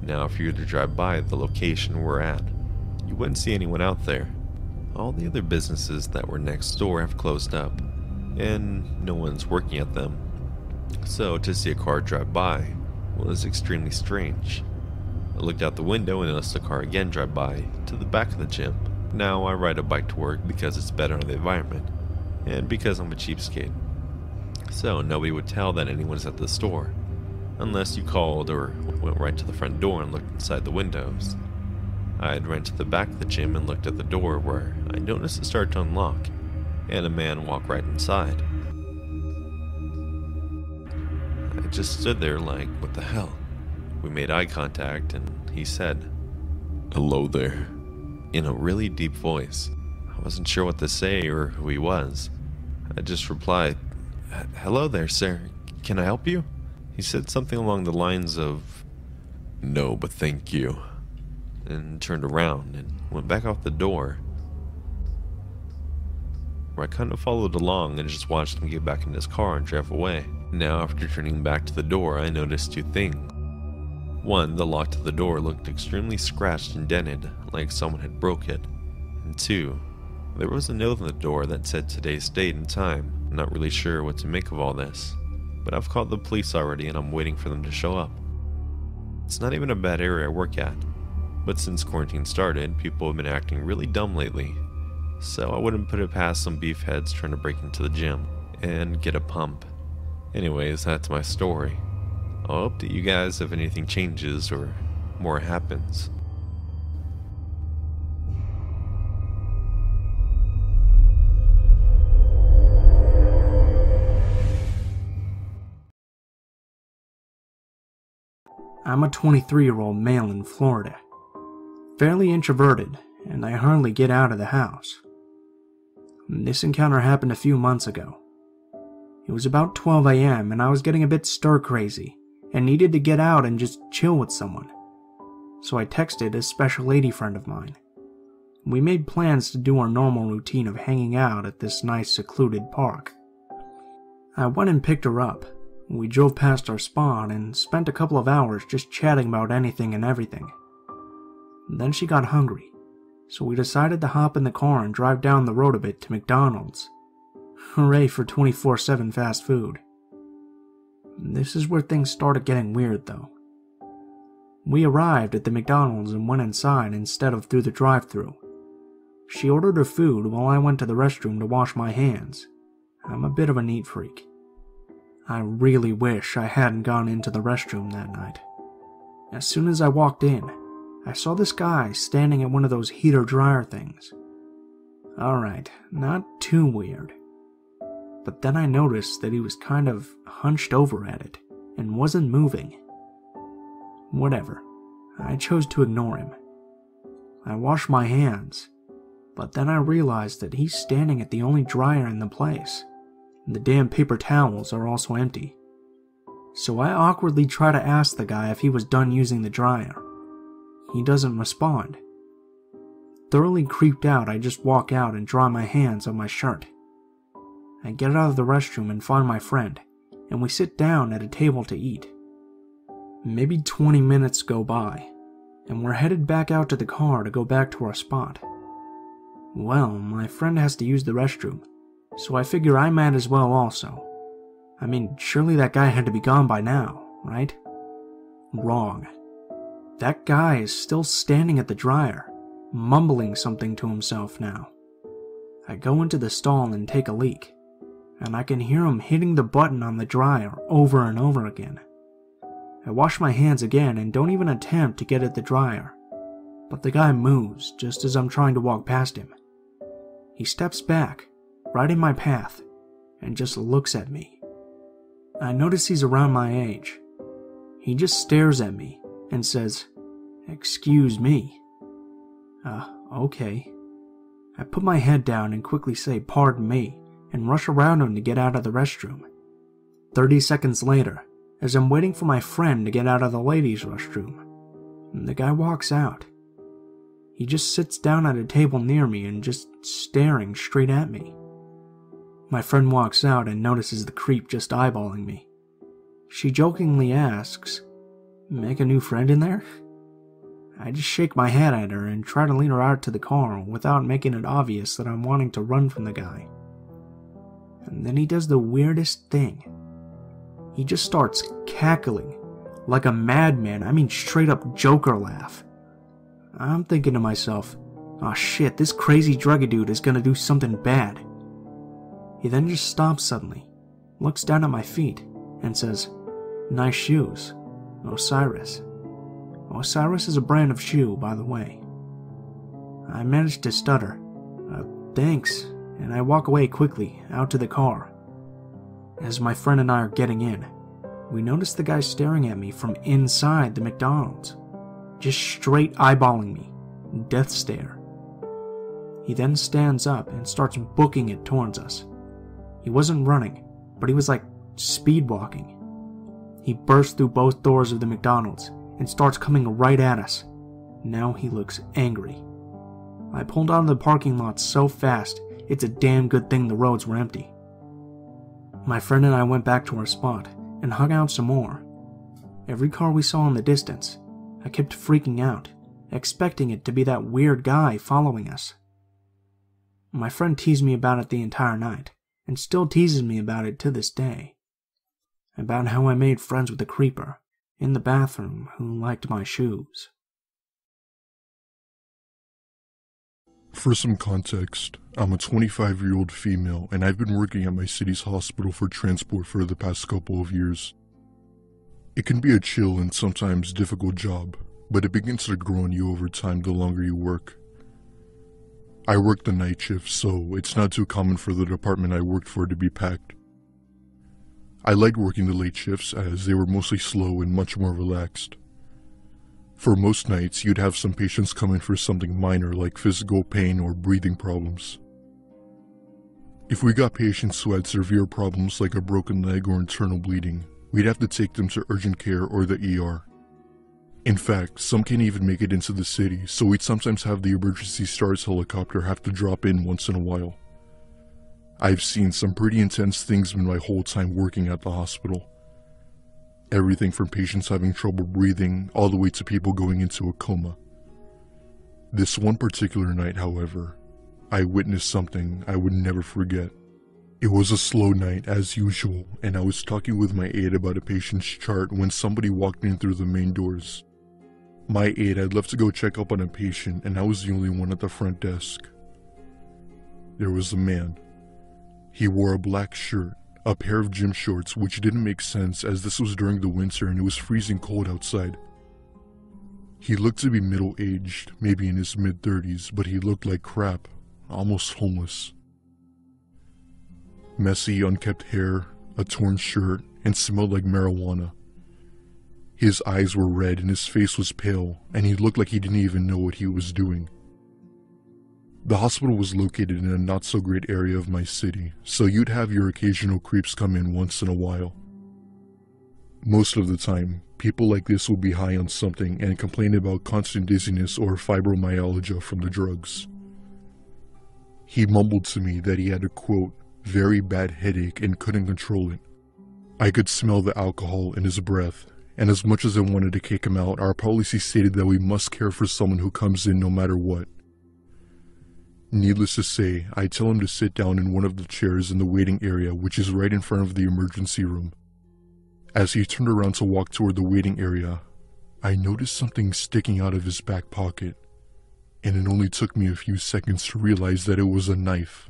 Now, if you were to drive by the location we're at, you wouldn't see anyone out there. All the other businesses that were next door have closed up, and no one's working at them. So to see a car drive by was extremely strange. I looked out the window and noticed a car again drive by to the back of the gym. Now I ride a bike to work because it's better on the environment, and because I'm a cheapskate. So nobody would tell that anyone's at the store, unless you called or went right to the front door and looked inside the windows. I had ran to the back of the gym and looked at the door where I noticed it start to unlock, and a man walk right inside. I just stood there like, what the hell? We made eye contact, and he said, Hello there, in a really deep voice. I wasn't sure what to say or who he was. I just replied, Hello there, sir. Can I help you? He said something along the lines of, No, but thank you, and turned around and went back out the door. Where I kind of followed along and just watched him get back in his car and drive away. Now, after turning back to the door, I noticed two things. One, the lock to the door looked extremely scratched and dented, like someone had broke it. And two, there was a note on the door that said today's date and time. I'm not really sure what to make of all this, but I've called the police already and I'm waiting for them to show up. It's not even a bad area I work at, but since quarantine started, people have been acting really dumb lately, so I wouldn't put it past some beefheads trying to break into the gym and get a pump. Anyways, that's my story. I'll update you guys if anything changes or more happens. I'm a 23 year old male in Florida. Fairly introverted, and I hardly get out of the house. This encounter happened a few months ago. It was about 12 a.m., and I was getting a bit stir crazy and needed to get out and just chill with someone. So I texted a special lady friend of mine. We made plans to do our normal routine of hanging out at this nice secluded park. I went and picked her up. We drove past our spawn and spent a couple of hours just chatting about anything and everything. Then she got hungry, so we decided to hop in the car and drive down the road a bit to McDonald's. Hooray for 24 7 fast food. This is where things started getting weird, though. We arrived at the McDonald's and went inside instead of through the drive through. She ordered her food while I went to the restroom to wash my hands. I'm a bit of a neat freak. I really wish I hadn't gone into the restroom that night. As soon as I walked in, I saw this guy standing at one of those heater dryer things. Alright, not too weird. But then I noticed that he was kind of hunched over at it and wasn't moving. Whatever, I chose to ignore him. I washed my hands, but then I realized that he's standing at the only dryer in the place. And the damn paper towels are also empty. So I awkwardly try to ask the guy if he was done using the dryer. He doesn't respond. Thoroughly creeped out, I just walk out and dry my hands on my shirt. I get out of the restroom and find my friend, and we sit down at a table to eat. Maybe 20 minutes go by, and we're headed back out to the car to go back to our spot. Well, my friend has to use the restroom, so I figure I might as well also. I mean, surely that guy had to be gone by now, right? Wrong. That guy is still standing at the dryer, mumbling something to himself now. I go into the stall and take a leak, and I can hear him hitting the button on the dryer over and over again. I wash my hands again and don't even attempt to get at the dryer, but the guy moves just as I'm trying to walk past him. He steps back, right in my path, and just looks at me. I notice he's around my age. He just stares at me and says, Excuse me. Uh, okay. I put my head down and quickly say, Pardon me, and rush around him to get out of the restroom. Thirty seconds later, as I'm waiting for my friend to get out of the ladies' restroom, the guy walks out. He just sits down at a table near me and just staring straight at me. My friend walks out and notices the creep just eyeballing me. She jokingly asks, Make a new friend in there? I just shake my head at her and try to lead her out to the car without making it obvious that I'm wanting to run from the guy. And then he does the weirdest thing. He just starts cackling like a madman. I mean, straight up Joker laugh. I'm thinking to myself, oh shit, this crazy druggy dude is gonna do something bad. He then just stops suddenly, looks down at my feet, and says, Nice shoes, Osiris. Osiris is a brand of shoe, by the way. I manage to stutter, uh, thanks, and I walk away quickly out to the car. As my friend and I are getting in, we notice the guy staring at me from inside the McDonald's, just straight eyeballing me, death stare. He then stands up and starts booking it towards us. He wasn't running, but he was like speed walking. He bursts through both doors of the McDonald's and starts coming right at us. Now he looks angry. I pulled out of the parking lot so fast, it's a damn good thing the roads were empty. My friend and I went back to our spot and hung out some more. Every car we saw in the distance, I kept freaking out, expecting it to be that weird guy following us. My friend teased me about it the entire night, and still teases me about it to this day. About how I made friends with the creeper in the bathroom who liked my shoes. For some context, I'm a 25 year old female and I've been working at my city's hospital for transport for the past couple of years. It can be a chill and sometimes difficult job, but it begins to grow on you over time the longer you work. I work the night shift, so it's not too common for the department I worked for to be packed. I liked working the late shifts as they were mostly slow and much more relaxed. For most nights, you'd have some patients come in for something minor like physical pain or breathing problems. If we got patients who had severe problems like a broken leg or internal bleeding, we'd have to take them to urgent care or the ER. In fact, some can't even make it into the city, so we'd sometimes have the emergency stars helicopter have to drop in once in a while. I've seen some pretty intense things in my whole time working at the hospital. Everything from patients having trouble breathing all the way to people going into a coma. This one particular night, however, I witnessed something I would never forget. It was a slow night as usual, and I was talking with my aide about a patient's chart when somebody walked in through the main doors. My aide had left to go check up on a patient, and I was the only one at the front desk. There was a man. He wore a black shirt, a pair of gym shorts, which didn't make sense as this was during the winter and it was freezing cold outside. He looked to be middle aged, maybe in his mid 30s, but he looked like crap, almost homeless. Messy, unkept hair, a torn shirt, and smelled like marijuana. His eyes were red and his face was pale, and he looked like he didn't even know what he was doing. The hospital was located in a not so great area of my city, so you'd have your occasional creeps come in once in a while. Most of the time, people like this will be high on something and complain about constant dizziness or fibromyalgia from the drugs. He mumbled to me that he had a quote, very bad headache and couldn't control it. I could smell the alcohol in his breath and as much as I wanted to kick him out, our policy stated that we must care for someone who comes in no matter what. Needless to say, I tell him to sit down in one of the chairs in the waiting area, which is right in front of the emergency room. As he turned around to walk toward the waiting area, I noticed something sticking out of his back pocket, and it only took me a few seconds to realize that it was a knife.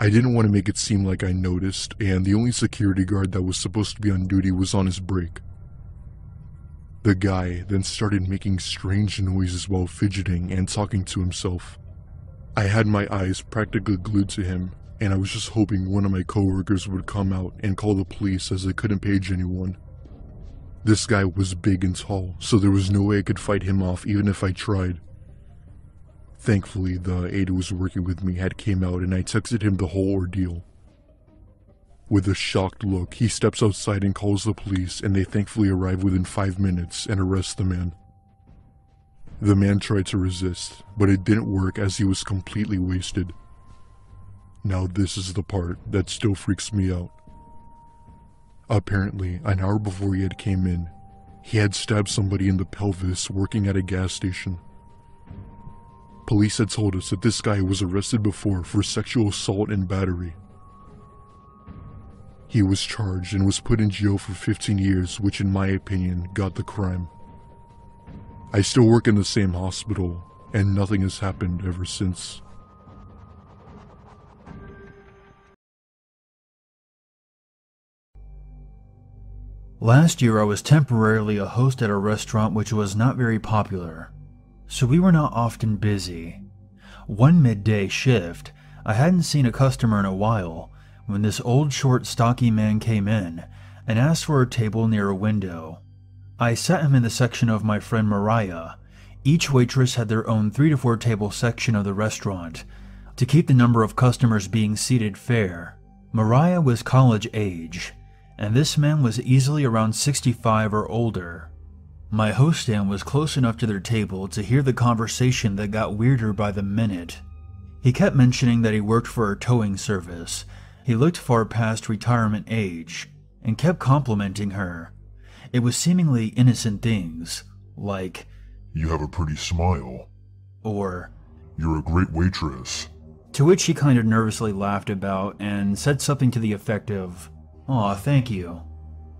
I didn't want to make it seem like I noticed, and the only security guard that was supposed to be on duty was on his break. The guy then started making strange noises while fidgeting and talking to himself. I had my eyes practically glued to him, and I was just hoping one of my coworkers would come out and call the police as I couldn't page anyone. This guy was big and tall, so there was no way I could fight him off even if I tried. Thankfully, the aide who was working with me had came out and I texted him the whole ordeal. With a shocked look, he steps outside and calls the police and they thankfully arrive within five minutes and arrest the man. The man tried to resist, but it didn't work as he was completely wasted. Now this is the part that still freaks me out. Apparently, an hour before he had came in, he had stabbed somebody in the pelvis working at a gas station. Police had told us that this guy was arrested before for sexual assault and battery. He was charged and was put in jail for 15 years, which in my opinion got the crime. I still work in the same hospital, and nothing has happened ever since. Last year, I was temporarily a host at a restaurant which was not very popular so we were not often busy. One midday shift, I hadn't seen a customer in a while when this old, short, stocky man came in and asked for a table near a window. I sat him in the section of my friend Mariah. Each waitress had their own three to four table section of the restaurant to keep the number of customers being seated fair. Mariah was college age, and this man was easily around 65 or older. My host stand was close enough to their table to hear the conversation that got weirder by the minute. He kept mentioning that he worked for a towing service. He looked far past retirement age and kept complimenting her. It was seemingly innocent things, like, You have a pretty smile. or, You're a great waitress. to which he kind of nervously laughed about and said something to the effect of, Aw, thank you.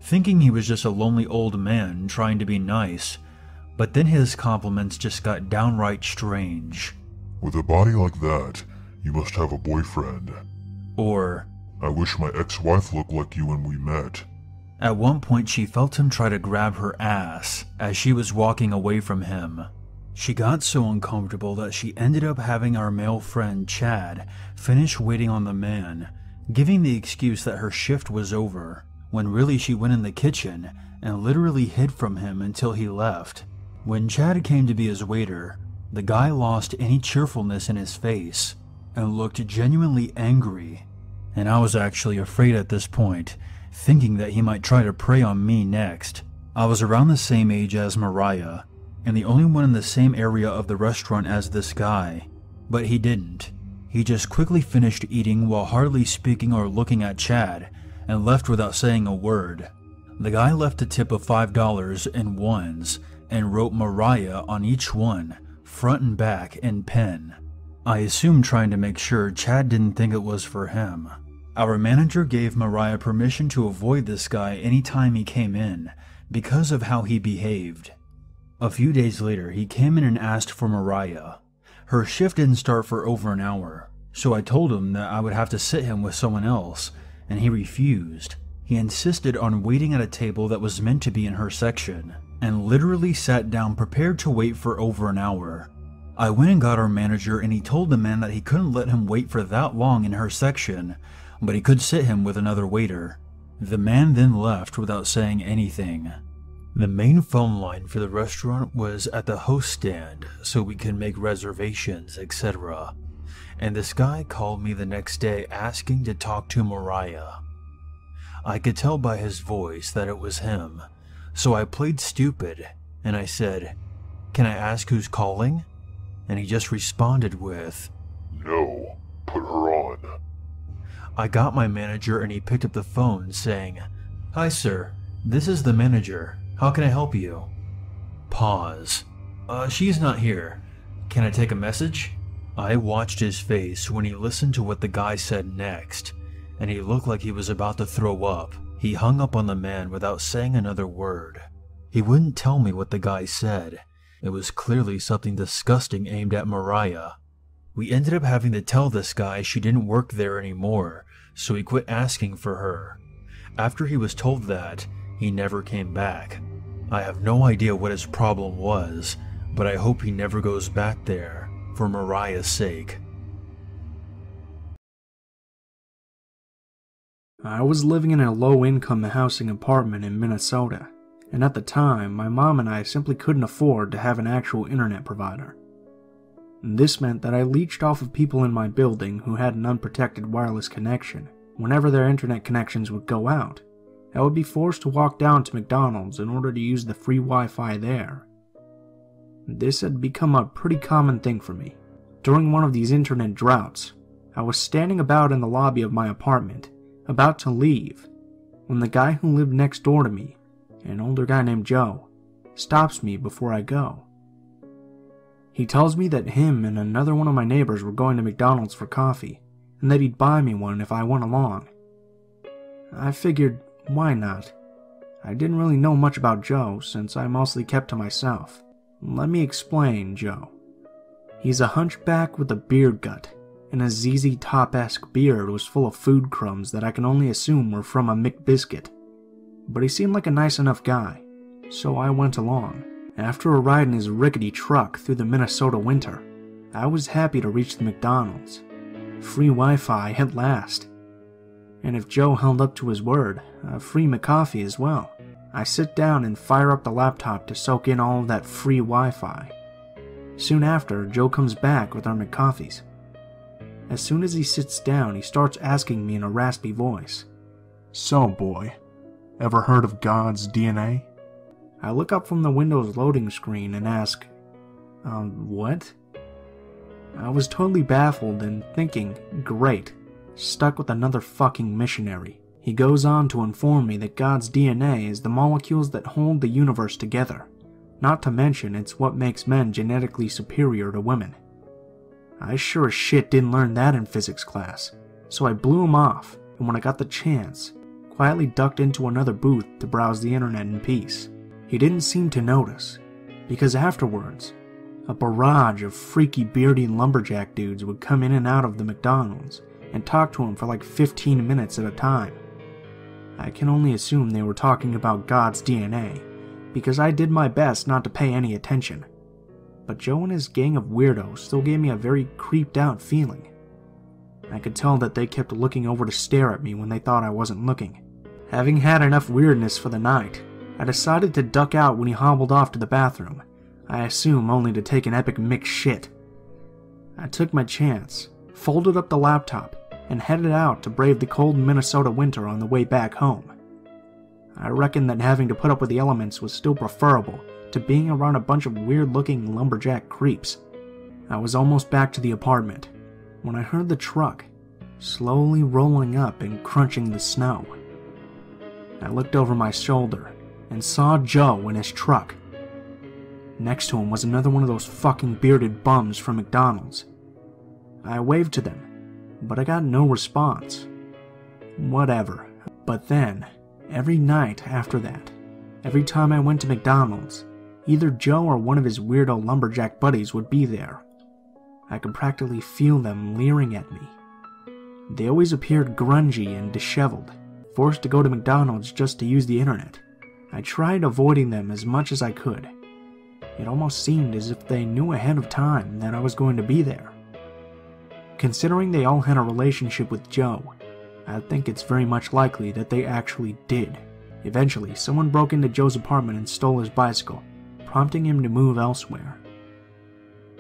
Thinking he was just a lonely old man trying to be nice, but then his compliments just got downright strange. With a body like that, you must have a boyfriend. Or, I wish my ex-wife looked like you when we met. At one point, she felt him try to grab her ass as she was walking away from him. She got so uncomfortable that she ended up having our male friend Chad finish waiting on the man, giving the excuse that her shift was over, when really she went in the kitchen and literally hid from him until he left. When Chad came to be his waiter, the guy lost any cheerfulness in his face and looked genuinely angry and I was actually afraid at this point, thinking that he might try to prey on me next. I was around the same age as Mariah, and the only one in the same area of the restaurant as this guy, but he didn't. He just quickly finished eating while hardly speaking or looking at Chad, and left without saying a word. The guy left a tip of $5 in ones and wrote Mariah on each one, front and back, in pen. I assumed trying to make sure Chad didn't think it was for him. Our manager gave Mariah permission to avoid this guy anytime he came in because of how he behaved. A few days later, he came in and asked for Mariah. Her shift didn't start for over an hour, so I told him that I would have to sit him with someone else, and he refused. He insisted on waiting at a table that was meant to be in her section, and literally sat down prepared to wait for over an hour. I went and got our manager, and he told the man that he couldn't let him wait for that long in her section, but he could sit him with another waiter. The man then left without saying anything. The main phone line for the restaurant was at the host stand so we could make reservations, etc. And this guy called me the next day asking to talk to Mariah. I could tell by his voice that it was him, so I played stupid and I said, Can I ask who's calling? And he just responded with, No, put her on. I got my manager and he picked up the phone saying, Hi, sir. This is the manager. How can I help you? Pause. Uh, she's not here. Can I take a message? I watched his face when he listened to what the guy said next, and he looked like he was about to throw up. He hung up on the man without saying another word. He wouldn't tell me what the guy said. It was clearly something disgusting aimed at Mariah. We ended up having to tell this guy she didn't work there anymore, so he quit asking for her. After he was told that, he never came back. I have no idea what his problem was, but I hope he never goes back there, for Mariah's sake. I was living in a low income housing apartment in Minnesota, and at the time, my mom and I simply couldn't afford to have an actual internet provider. This meant that I leached off of people in my building who had an unprotected wireless connection. Whenever their internet connections would go out, I would be forced to walk down to McDonald's in order to use the free Wi Fi there. This had become a pretty common thing for me. During one of these internet droughts, I was standing about in the lobby of my apartment, about to leave, when the guy who lived next door to me, an older guy named Joe, stops me before I go. He tells me that him and another one of my neighbors were going to McDonald's for coffee, and that he'd buy me one if I went along. I figured, why not? I didn't really know much about Joe since I mostly kept to myself. Let me explain Joe. He's a hunchback with a beard gut, and his ZZ Top esque beard was full of food crumbs that I can only assume were from a McBiscuit. But he seemed like a nice enough guy, so I went along. After a ride in his rickety truck through the Minnesota winter, I was happy to reach the McDonald's. Free Wi Fi at last. And if Joe held up to his word, a free McCoffee as well. I sit down and fire up the laptop to soak in all that free Wi Fi. Soon after, Joe comes back with our McCoffees. As soon as he sits down, he starts asking me in a raspy voice. So, boy, ever heard of God's DNA? I look up from the Windows loading screen and ask, Um, what? I was totally baffled and thinking, great, stuck with another fucking missionary. He goes on to inform me that God's DNA is the molecules that hold the universe together. Not to mention, it's what makes men genetically superior to women. I sure as shit didn't learn that in physics class, so I blew him off, and when I got the chance, quietly ducked into another booth to browse the internet in peace. He didn't seem to notice, because afterwards, a barrage of freaky beardy lumberjack dudes would come in and out of the McDonald's and talk to him for like 15 minutes at a time. I can only assume they were talking about God's DNA, because I did my best not to pay any attention. But Joe and his gang of weirdos still gave me a very creeped out feeling. I could tell that they kept looking over to stare at me when they thought I wasn't looking. Having had enough weirdness for the night, I decided to duck out when he hobbled off to the bathroom, I assume only to take an epic mix shit. I took my chance, folded up the laptop, and headed out to brave the cold Minnesota winter on the way back home. I reckoned that having to put up with the elements was still preferable to being around a bunch of weird looking lumberjack creeps. I was almost back to the apartment when I heard the truck slowly rolling up and crunching the snow. I looked over my shoulder and saw Joe in his truck. Next to him was another one of those fucking bearded bums from McDonald's. I waved to them, but I got no response. Whatever. But then, every night after that, every time I went to McDonald's, either Joe or one of his weirdo lumberjack buddies would be there. I could practically feel them leering at me. They always appeared grungy and disheveled, forced to go to McDonald's just to use the internet. I tried avoiding them as much as I could. It almost seemed as if they knew ahead of time that I was going to be there. Considering they all had a relationship with Joe, I think it's very much likely that they actually did. Eventually, someone broke into Joe's apartment and stole his bicycle, prompting him to move elsewhere.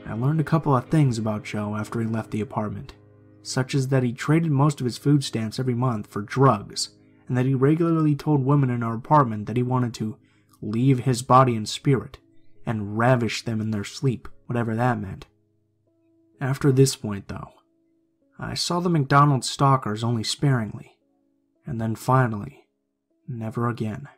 I learned a couple of things about Joe after he left the apartment, such as that he traded most of his food stamps every month for drugs and that he regularly told women in our apartment that he wanted to leave his body and spirit and ravish them in their sleep, whatever that meant. After this point, though, I saw the McDonald's stalkers only sparingly, and then finally, never again.